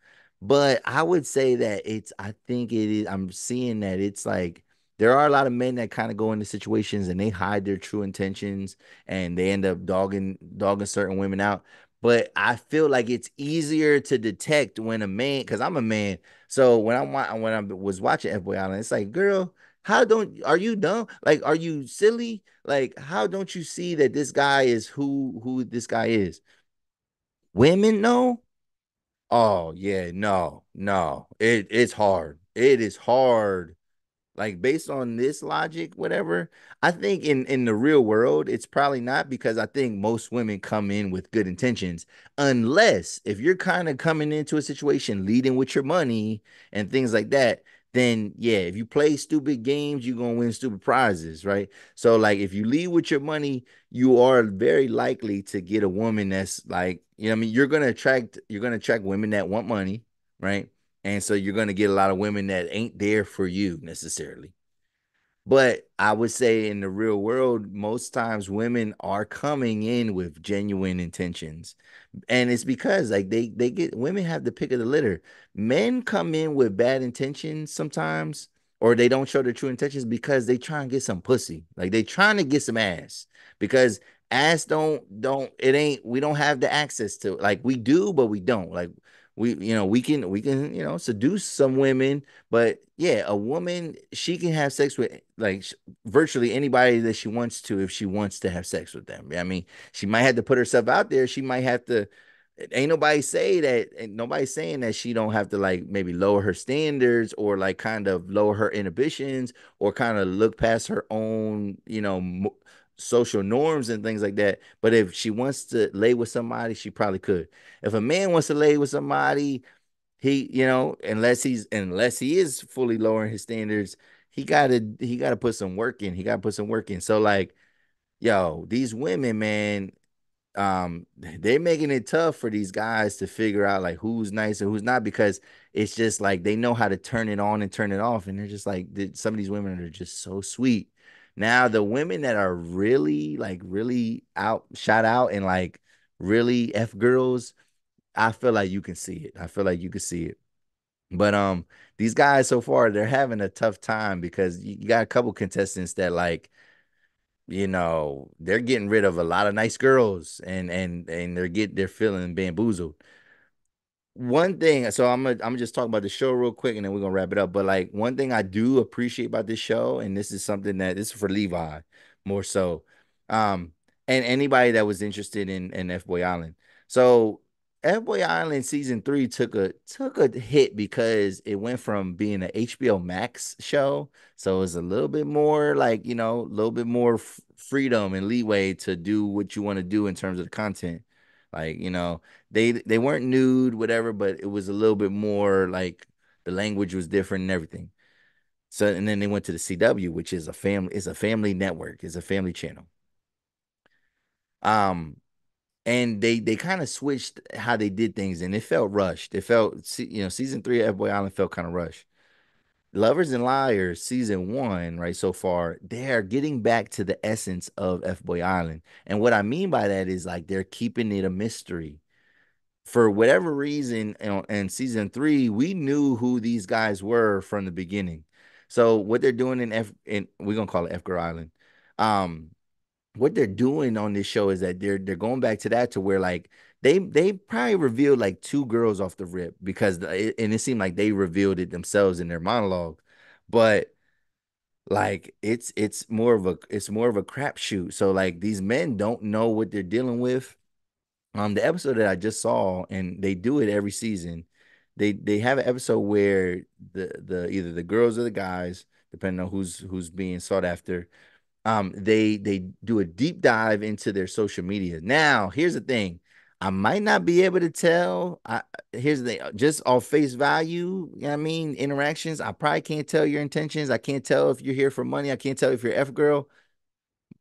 But I would say that it's I think it is I'm seeing that it's like there are a lot of men that kind of go into situations and they hide their true intentions and they end up dogging dogging certain women out but I feel like it's easier to detect when a man, because I'm a man. So when I'm when I was watching F Boy Island, it's like, girl, how don't are you dumb? Like, are you silly? Like, how don't you see that this guy is who who this guy is? Women know. Oh yeah, no, no. It it's hard. It is hard. like based on this logic, whatever, I think in in the real world, it's probably not because I think most women come in with good intentions, unless if you're kind of coming into a situation leading with your money and things like that. Then yeah, if you play stupid games, you're gonna win stupid prizes, right? So like if you lead with your money, you are very likely to get a woman that's like, you know, I mean, you're gonna attract you're gonna attract women that want money, right? And so you're to get a lot of women that ain't there for you necessarily. But I would say in the real world, most times women are coming in with genuine intentions. And it's because like they they get women have the pick of the litter. Men come in with bad intentions sometimes, or they don't show their true intentions because they try and get some pussy. Like they trying to get some ass because ass don't don't it ain't we don't have the access to like we do, but we don't. Like we you know we can we can you know seduce some women but yeah a woman she can have sex with like virtually anybody that she wants to if she wants to have sex with them. I mean she might have to put herself out there. She might have to ain't nobody say that ain't nobody saying that she don't have to like maybe lower her standards or like kind of lower her inhibitions or kind of look past her own you know social norms and things like that. But if she wants to lay with somebody, she probably could. If a man wants to lay with somebody, he, you know, unless he's unless he is fully lowering his standards, he gotta he gotta put some work in. He gotta put some work in. So like, yo, these women, man, um they're making it tough for these guys to figure out like who's nice and who's not because it's just like they know how to turn it on and turn it off and they're just like some of these women are just so sweet now the women that are really like really out shout out and like really F girls, I feel like you can see it. I feel like you can see it. But um these guys so far they're having a tough time because you got a couple contestants that like you know they're getting rid of a lot of nice girls and and and they're get they're feeling bamboozled one thing so i'm gonna i'm gonna just talk about the show real quick and then we're gonna wrap it up but like one thing i do appreciate about this show and this is something that this is for levi more so um and anybody that was interested in in f-boy island. So f-boy island season three took a took a hit because it went from being an hbo max show so it was a little bit more like you know a little bit more f- freedom and leeway to do what you want to do in terms of the content like, you know, they they weren't nude, whatever, but it was a little bit more like the language was different and everything. So and then they went to the CW, which is a family, it's a family network, it's a family channel. Um, and they they kind of switched how they did things, and it felt rushed. It felt, you know, season three of Boy Island felt kind of rushed. Lovers and Liars season one, right? So far, they're getting back to the essence of F Boy Island. And what I mean by that is like they're keeping it a mystery. For whatever reason, in season three, we knew who these guys were from the beginning. So what they're doing in F, in we're gonna call it F Girl Island. Um, what they're doing on this show is that they're they're going back to that to where like they they probably revealed like two girls off the rip because and it seemed like they revealed it themselves in their monologue, but like it's it's more of a it's more of a crapshoot. So like these men don't know what they're dealing with. Um, the episode that I just saw, and they do it every season. They they have an episode where the the either the girls or the guys, depending on who's who's being sought after, um, they they do a deep dive into their social media. Now, here's the thing. I might not be able to tell. I here's the thing, uh, just off face value, you know I mean, interactions. I probably can't tell your intentions. I can't tell if you're here for money. I can't tell if you're F girl.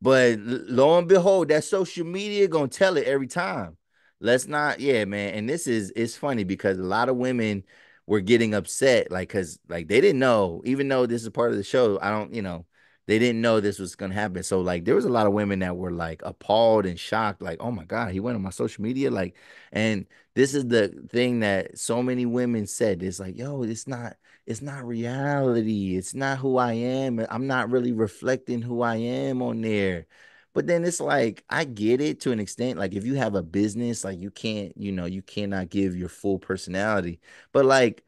But lo and behold, that social media gonna tell it every time. Let's not, yeah, man. And this is it's funny because a lot of women were getting upset, like, cause like they didn't know, even though this is part of the show. I don't, you know, they didn't know this was gonna happen. So like there was a lot of women that were like appalled and shocked, like, oh my God, he went on my social media. Like, and this is the thing that so many women said. It's like, yo, it's not, it's not reality. It's not who I am. I'm not really reflecting who I am on there. But then it's like, I get it to an extent. Like, if you have a business, like you can't, you know, you cannot give your full personality. But like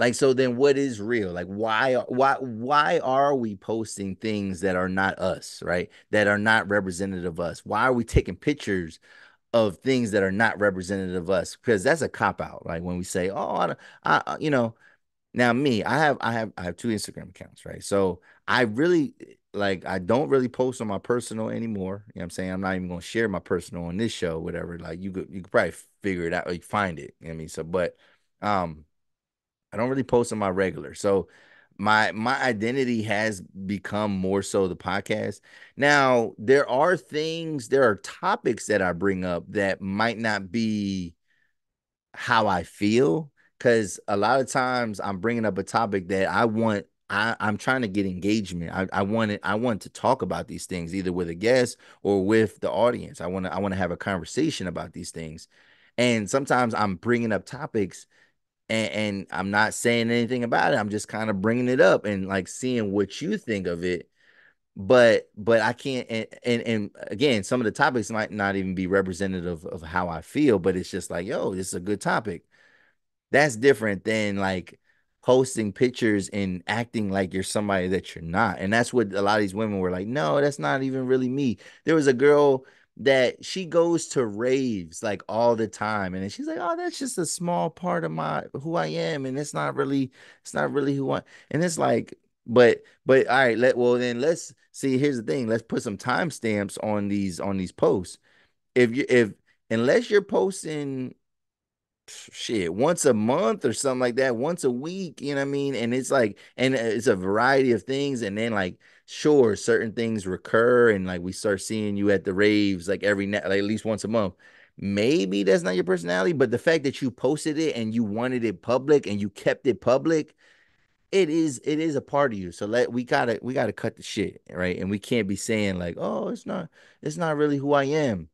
like so then what is real? Like why why why are we posting things that are not us, right? That are not representative of us? Why are we taking pictures of things that are not representative of us? Because that's a cop out. Like when we say, "Oh, I, I you know, Now me, I have I have I have two Instagram accounts, right? So I really like I don't really post on my personal anymore. You know what I'm saying? I'm not even gonna share my personal on this show, whatever. Like you could you could probably figure it out, like find it. You know I mean? So but um I don't really post on my regular. So my my identity has become more so the podcast. Now, there are things, there are topics that I bring up that might not be how I feel because a lot of times I'm bringing up a topic that I want. I, I'm trying to get engagement. I, I want it. I want to talk about these things either with a guest or with the audience. I want to. I want to have a conversation about these things, and sometimes I'm bringing up topics and, and I'm not saying anything about it. I'm just kind of bringing it up and like seeing what you think of it but but I can't and, and, and again some of the topics might not even be representative of how I feel, but it's just like yo, this is a good topic that's different than like posting pictures and acting like you're somebody that you're not. And that's what a lot of these women were like, no, that's not even really me. There was a girl that she goes to raves like all the time and she's like oh that's just a small part of my who i am and it's not really it's not really who i and it's like but but all right let well then let's see here's the thing let's put some timestamps on these on these posts. If you if unless you're posting shit once a month or something like that once a week you know what i mean? And it's like and uh, it's a variety of things and then like sure certain things recur and like we start seeing you at the raves like every night like at least once a month. Maybe that's not your personality but the fact that you posted it and you wanted it public and you kept it public it is it is a part of you. So let we gotta we gotta cut the shit right? And we can't be saying like oh it's not it's not really who i am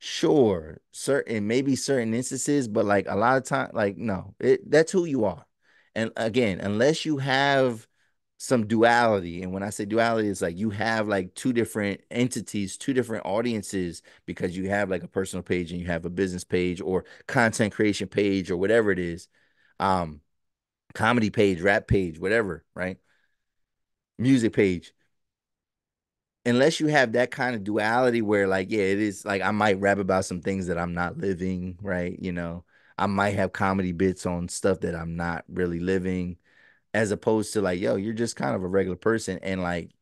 sure certain maybe certain instances but like a lot of time like no it, that's who you are and again unless you have some duality and when i say duality it's like you have like two different entities two different audiences because you have like a personal page and you have a business page or content creation page or whatever it is um comedy page, rap page, whatever, right? Music page. Unless you have that kind of duality where, like, yeah, it is like I might rap about some things that I'm not living, right? You know, I might have comedy bits on stuff that I'm not really living, as opposed to like, yo, you're just kind of a regular person and like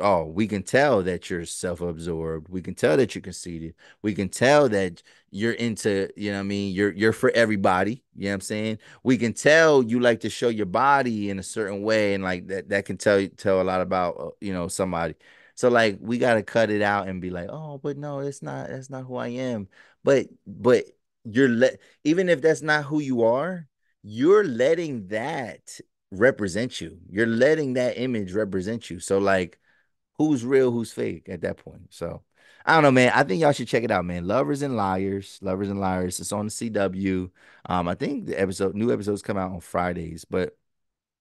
oh, we can tell that you're self-absorbed. We can tell that you're conceited. We can tell that you're into, you know what I mean, you're you're for everybody. You know what I'm saying? We can tell you like to show your body in a certain way, and like that that can tell tell a lot about uh, you know somebody. So like we gotta cut it out and be like, oh, but no, it's not that's not who I am. But but you're let even if that's not who you are, you're letting that represent you. You're letting that image represent you. So like who's real, who's fake at that point. So I don't know, man. I think y'all should check it out, man. Lovers and Liars, Lovers and Liars. It's on the CW. Um, I think the episode, new episodes come out on Fridays, but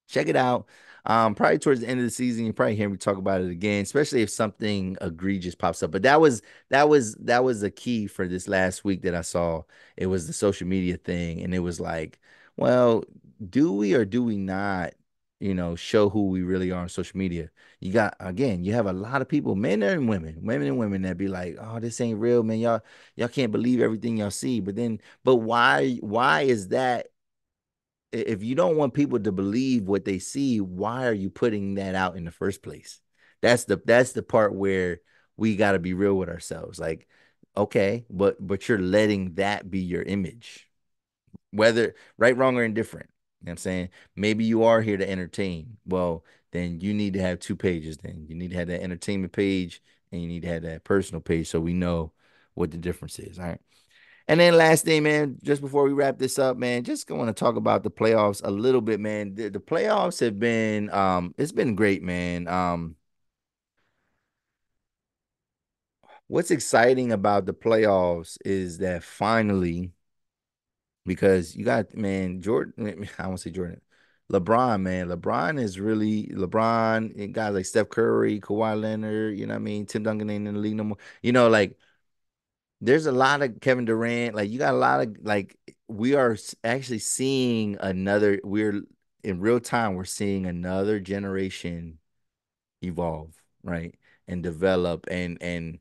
check it out. Um, probably towards the end of the season, you probably hear me talk about it again, especially if something egregious pops up. But that was that was that was the key for this last week that I saw. It was the social media thing, and it was like, well, do we or do we not you know, show who we really are on social media. You got again, you have a lot of people, men and women, women and women that be like, "Oh, this ain't real, man. Y'all, y'all can't believe everything y'all see." But then, but why? Why is that? If you don't want people to believe what they see, why are you putting that out in the first place? That's the that's the part where we got to be real with ourselves. Like, okay, but but you're letting that be your image, whether right, wrong, or indifferent You know what I'm saying? Maybe you are here to entertain. Well, then you need to have two pages. Then you need to have that entertainment page and you need to have that personal page so we know what the difference is. All right. And then last thing, man, just before we wrap this up, man, just going to talk about the playoffs a little bit, man. The, the playoffs have been um it's been great, man. Um what's exciting about the playoffs is that finally because you got man Jordan. I won't say Jordan. LeBron, man, LeBron is really LeBron and guys like Steph Curry, Kawhi Leonard. You know what I mean? Tim Duncan ain't in the league no more. You know, like there's a lot of Kevin Durant. Like you got a lot of like we are actually seeing another. We're in real time. We're seeing another generation evolve, right, and develop, and and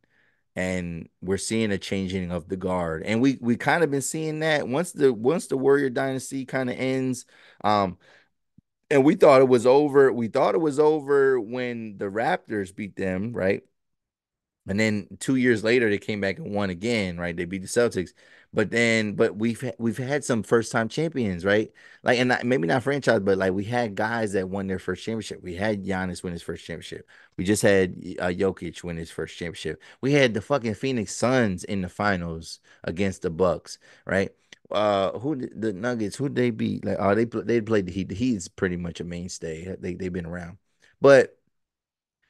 and we're seeing a changing of the guard and we we kind of been seeing that once the once the warrior dynasty kind of ends um and we thought it was over. We thought it was over when the Raptors beat them, right? And then two years later, they came back and won again, right? They beat the Celtics. But then, but we've we've had some first time champions, right? Like, and not, maybe not franchise, but like we had guys that won their first championship. We had Giannis win his first championship. We just had uh, Jokic win his first championship. We had the fucking Phoenix Suns in the finals against the Bucks, right? Uh, who the Nuggets? Who they beat? Like, oh, they they played the Heat. The Heat's pretty much a mainstay. They they've been around, but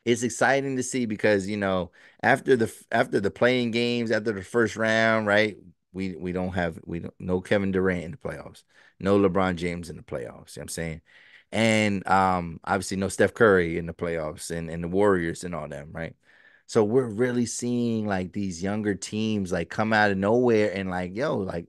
it's exciting to see because you know after the after the playing games after the first round, right? We we don't have we don't no Kevin Durant in the playoffs, no LeBron James in the playoffs. You know I'm saying, and um obviously no Steph Curry in the playoffs and and the Warriors and all them, right? So we're really seeing like these younger teams like come out of nowhere and like yo like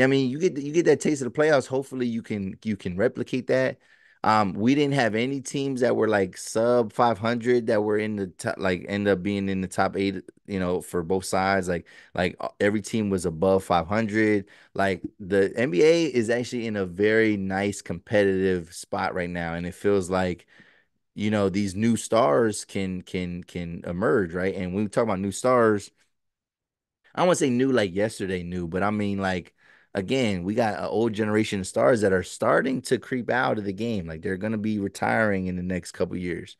I mean, you get you get that taste of the playoffs. Hopefully, you can you can replicate that. Um, we didn't have any teams that were like sub 500 that were in the top, like end up being in the top eight, you know, for both sides. Like, like uh, every team was above 500. Like the NBA is actually in a very nice competitive spot right now, and it feels like, you know, these new stars can can can emerge, right? And when we talk about new stars, I want to say new like yesterday new, but I mean like again, we got an old generation stars that are starting to creep out of the game. Like they're gonna be retiring in the next couple years.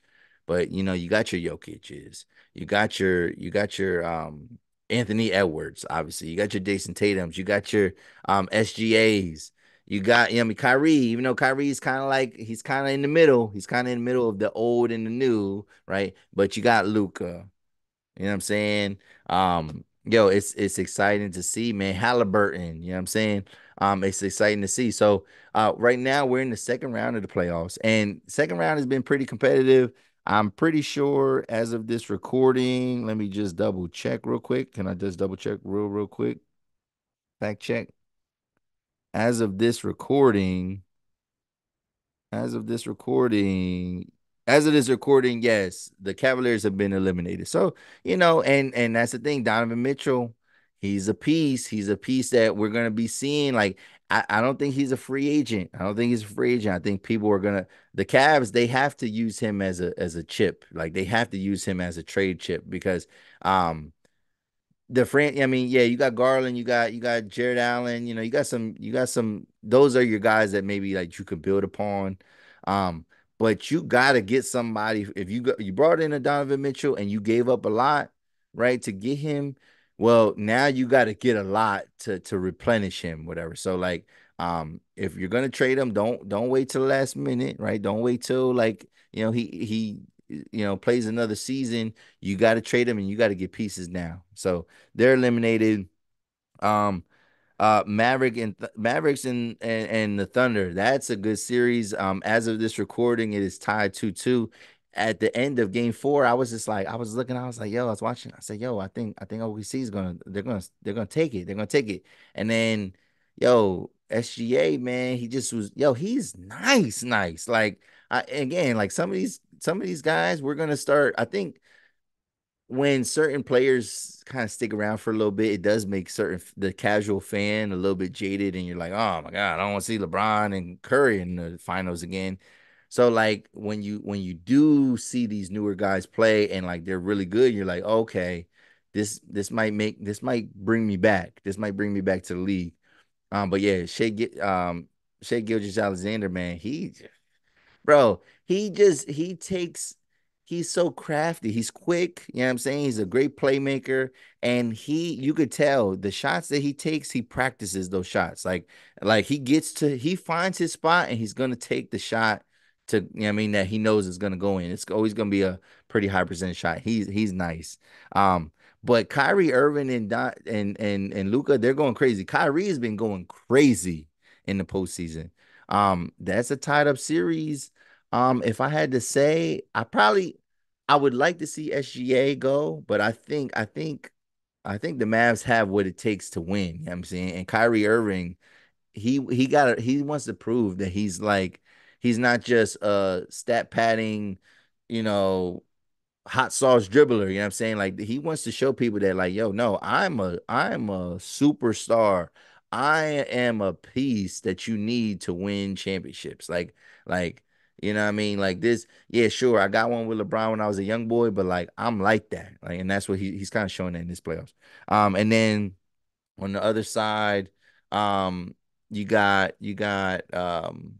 But you know, you got your Jokic's, you got your you got your um Anthony Edwards, obviously. You got your Jayson Tatum's, you got your um SGA's. You got, you know, I mean, Kyrie, even though Kyrie's kind of like he's kind of in the middle, he's kind of in the middle of the old and the new, right? But you got Luka, you know what I'm saying? Um, yo, it's it's exciting to see, man. Halliburton, you know what I'm saying? Um, it's exciting to see. So uh right now we're in the second round of the playoffs, and second round has been pretty competitive. I'm pretty sure as of this recording, let me just double check real quick. Can I just double check real, real quick? Fact check. As of this recording, as of this recording, as it is recording, yes, the Cavaliers have been eliminated. So, you know, and and that's the thing, Donovan Mitchell, he's a piece. He's a piece that we're gonna be seeing. Like, I, I don't think he's a free agent. I don't think he's a free agent. I think people are gonna the Cavs, they have to use him as a as a chip. Like they have to use him as a trade chip because um the friend I mean, yeah, you got Garland, you got you got Jarrett Allen, you know, you got some you got some those are your guys that maybe like you could build upon. Um, but you gotta get somebody if you got you brought in a Donovan Mitchell and you gave up a lot, right, to get him. Well, now you got to get a lot to to replenish him, whatever. So like um if you're gonna trade him, don't don't wait till the last minute, right? Don't wait till like you know he he you know, plays another season, you got to trade him and you got to get pieces now. So they're eliminated. Um, uh, Maverick and Th- Mavericks and, and, and the Thunder. That's a good series. Um, as of this recording, it is tied two two. At the end of Game Four, I was just like, I was looking, I was like, yo, I was watching. I said, yo, I think I think OKC is gonna they're gonna they're gonna take it. They're gonna take it. And then, yo, SGA man, he just was yo, he's nice, nice. Like I again, like some of these some of these guys, we're gonna start. I think when certain players kind of stick around for a little bit, it does make certain the casual fan a little bit jaded, and you're like, oh my god, I don't want to see LeBron and Curry in the finals again. So like when you when you do see these newer guys play and like they're really good, you're like, okay, this this might make this might bring me back. This might bring me back to the league. Um, but yeah, Shai um Shai Gilgeous-Alexander, man, he bro, he just he takes he's so crafty. He's quick, you know what I'm saying? He's a great playmaker and he you could tell the shots that he takes, he practices those shots. Like like he gets to he finds his spot and he's going to take the shot to you know I mean that he knows is going to go in. It's always going to be a pretty high percentage shot. He's he's nice. Um but Kyrie Irving and Don, and and and Luka, they're going crazy. Kyrie has been going crazy in the postseason. Um, that's a tied up series. Um, if I had to say, I probably I would like to see SGA go, but I think I think I think the Mavs have what it takes to win. You know what I'm saying, and Kyrie Irving, he he got he wants to prove that he's like he's not just a stat padding, you know, hot sauce dribbler. You know what I'm saying? Like he wants to show people that, like, yo, no, I'm a I'm a superstar. I am a piece that you need to win championships. Like, like You know what I mean? Like this, yeah, sure. I got one with LeBron when I was a young boy, but like I'm like that. Like, and that's what he, he's kind of showing that in this playoffs. Um, and then on the other side, um, you got you got um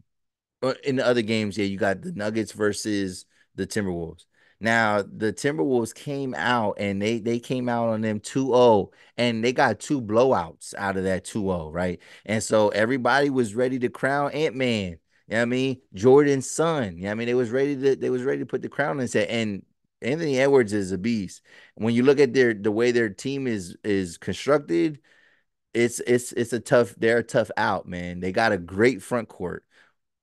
uh, in the other games, yeah, you got the Nuggets versus the Timberwolves. Now, the Timberwolves came out and they they came out on them 2-0 and they got two blowouts out of that 2-0, right? And so everybody was ready to crown Ant-Man. You know I mean? Jordan's son. You know I mean? They was ready to they was ready to put the crown in set. And Anthony Edwards is a beast. When you look at their the way their team is is constructed, it's it's it's a tough, they're a tough out, man. They got a great front court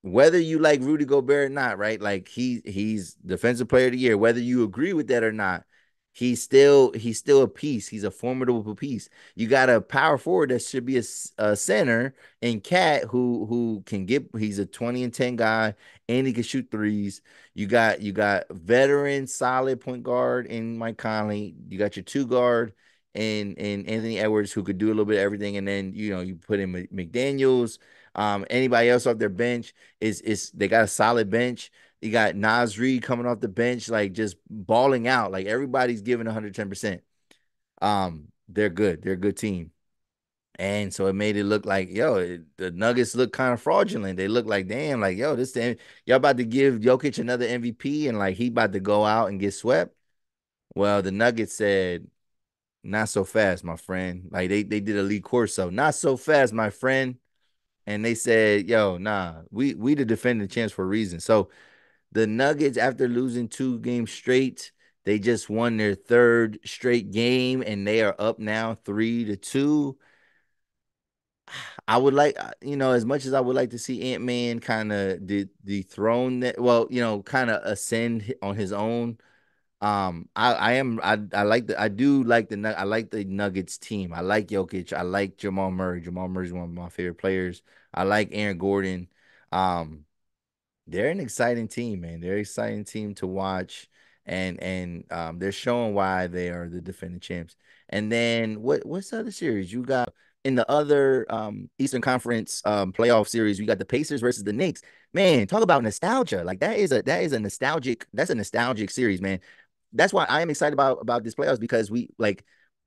whether you like Rudy Gobert or not, right? Like he he's defensive player of the year, whether you agree with that or not, he's still he's still a piece. He's a formidable piece. You got a power forward that should be a, a center and KAT who who can get he's a 20 and 10 guy and he can shoot threes. You got you got veteran solid point guard in Mike Conley. You got your two guard and and Anthony Edwards who could do a little bit of everything and then you know you put in McDaniels um, anybody else off their bench is is they got a solid bench. You got Naz Reid coming off the bench, like just balling out. Like everybody's giving 110%. Um, they're good. They're a good team. And so it made it look like, yo, it, the Nuggets look kind of fraudulent. They look like, damn, like, yo, this thing, y'all about to give Jokic another MVP and like he about to go out and get swept. Well, the Nuggets said, not so fast, my friend. Like they, they did a Lee Corso. Not so fast, my friend and they said, "Yo, nah, we we the defending champs for a reason." So the Nuggets, after losing two games straight, they just won their third straight game, and they are up now three to two. I would like, uh, you know, as much as I would like to see Ant Man kind of de- dethrone that, well, you know, kind of ascend on his own. Um, I I am I I like the I do like the I like the Nuggets team. I like Jokic. I like Jamal Murray. Jamal Murray is one of my favorite players. I like Aaron Gordon. Um, they're an exciting team, man. They're an exciting team to watch, and and um, they're showing why they are the defending champs. And then what what's the other series you got? in the other um, Eastern Conference um, playoff series, we got the Pacers versus the Knicks. Man, talk about nostalgia. Like that is a that is a nostalgic that's a nostalgic series, man that's why I am excited about about this playoffs because we like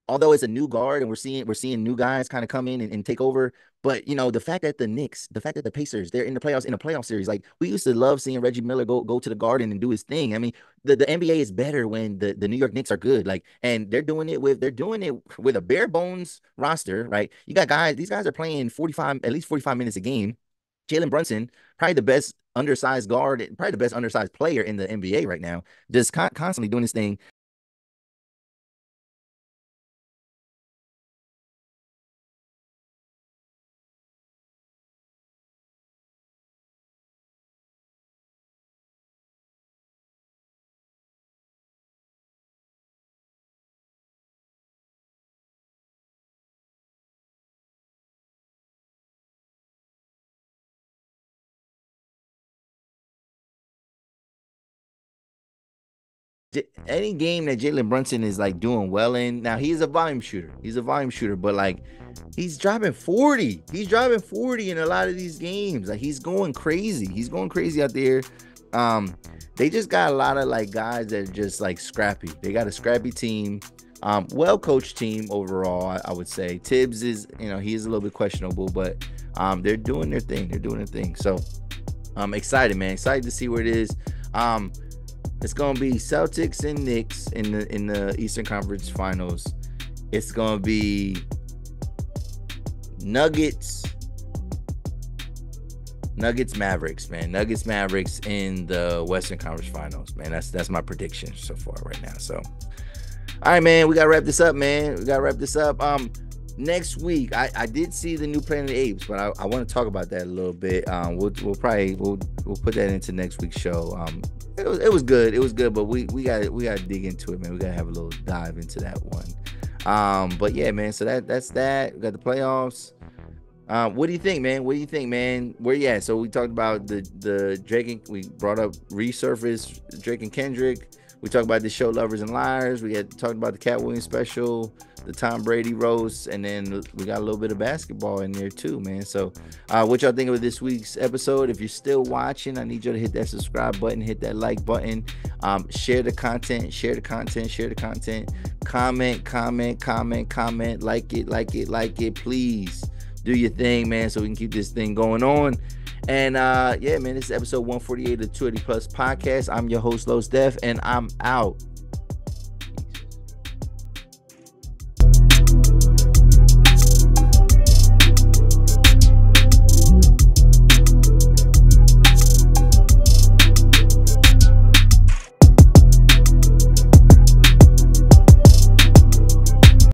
although it's a new guard and we're seeing we're seeing new guys kind of come in and, and, take over. But you know, the fact that the Knicks, the fact that the Pacers, they're in the playoffs in a playoff series. Like we used to love seeing Reggie Miller go go to the garden and do his thing. I mean, the, the NBA is better when the, the New York Knicks are good. Like, and they're doing it with they're doing it with a bare bones roster, right? You got guys, these guys are playing 45, at least 45 minutes a game. Jalen Brunson, probably the best undersized guard, probably the best undersized player in the NBA right now, just con- constantly doing this thing. Any game that Jalen Brunson is like doing well in. Now he's a volume shooter. He's a volume shooter, but like he's driving 40. He's driving 40 in a lot of these games. Like he's going crazy. He's going crazy out there. Um, they just got a lot of like guys that are just like scrappy. They got a scrappy team. Um, well coached team overall, I, I would say. Thibs is, you know, he is a little bit questionable, but um, they're doing their thing. They're doing their thing. So I'm excited, man. Excited to see where it is. Um, it's gonna be Celtics and Knicks in the in the Eastern Conference Finals. It's gonna be Nuggets, Nuggets Mavericks, man. Nuggets Mavericks in the Western Conference Finals, man. That's that's my prediction so far right now. So, all right, man. We gotta wrap this up, man. We gotta wrap this up. Um, next week I, I did see the new Planet of the Apes, but I, I want to talk about that a little bit. Um, we'll we'll probably we'll we'll put that into next week's show. Um, it was, it was good. It was good, but we we got we got to dig into it, man. We got to have a little dive into that one. Um, but yeah, man. So that that's that. We got the playoffs. Um, what do you think, man? What do you think, man? Where you at? So we talked about the the Drake. And, we brought up resurface Drake and Kendrick. We talked about the show Lovers and Liars. We had talked about the Katt Williams special, the Tom Brady roast, and then we got a little bit of basketball in there too, man. So, uh, what y'all think of this week's episode? If you're still watching, I need y'all to hit that subscribe button, hit that like button, um, share the content, share the content, share the content, comment, comment, comment, comment, like it, like it, like it, please do your thing, man, so we can keep this thing going on. And uh yeah, man, this is episode 148 of 280 Plus Podcast. I'm your host, Los Def, and I'm out.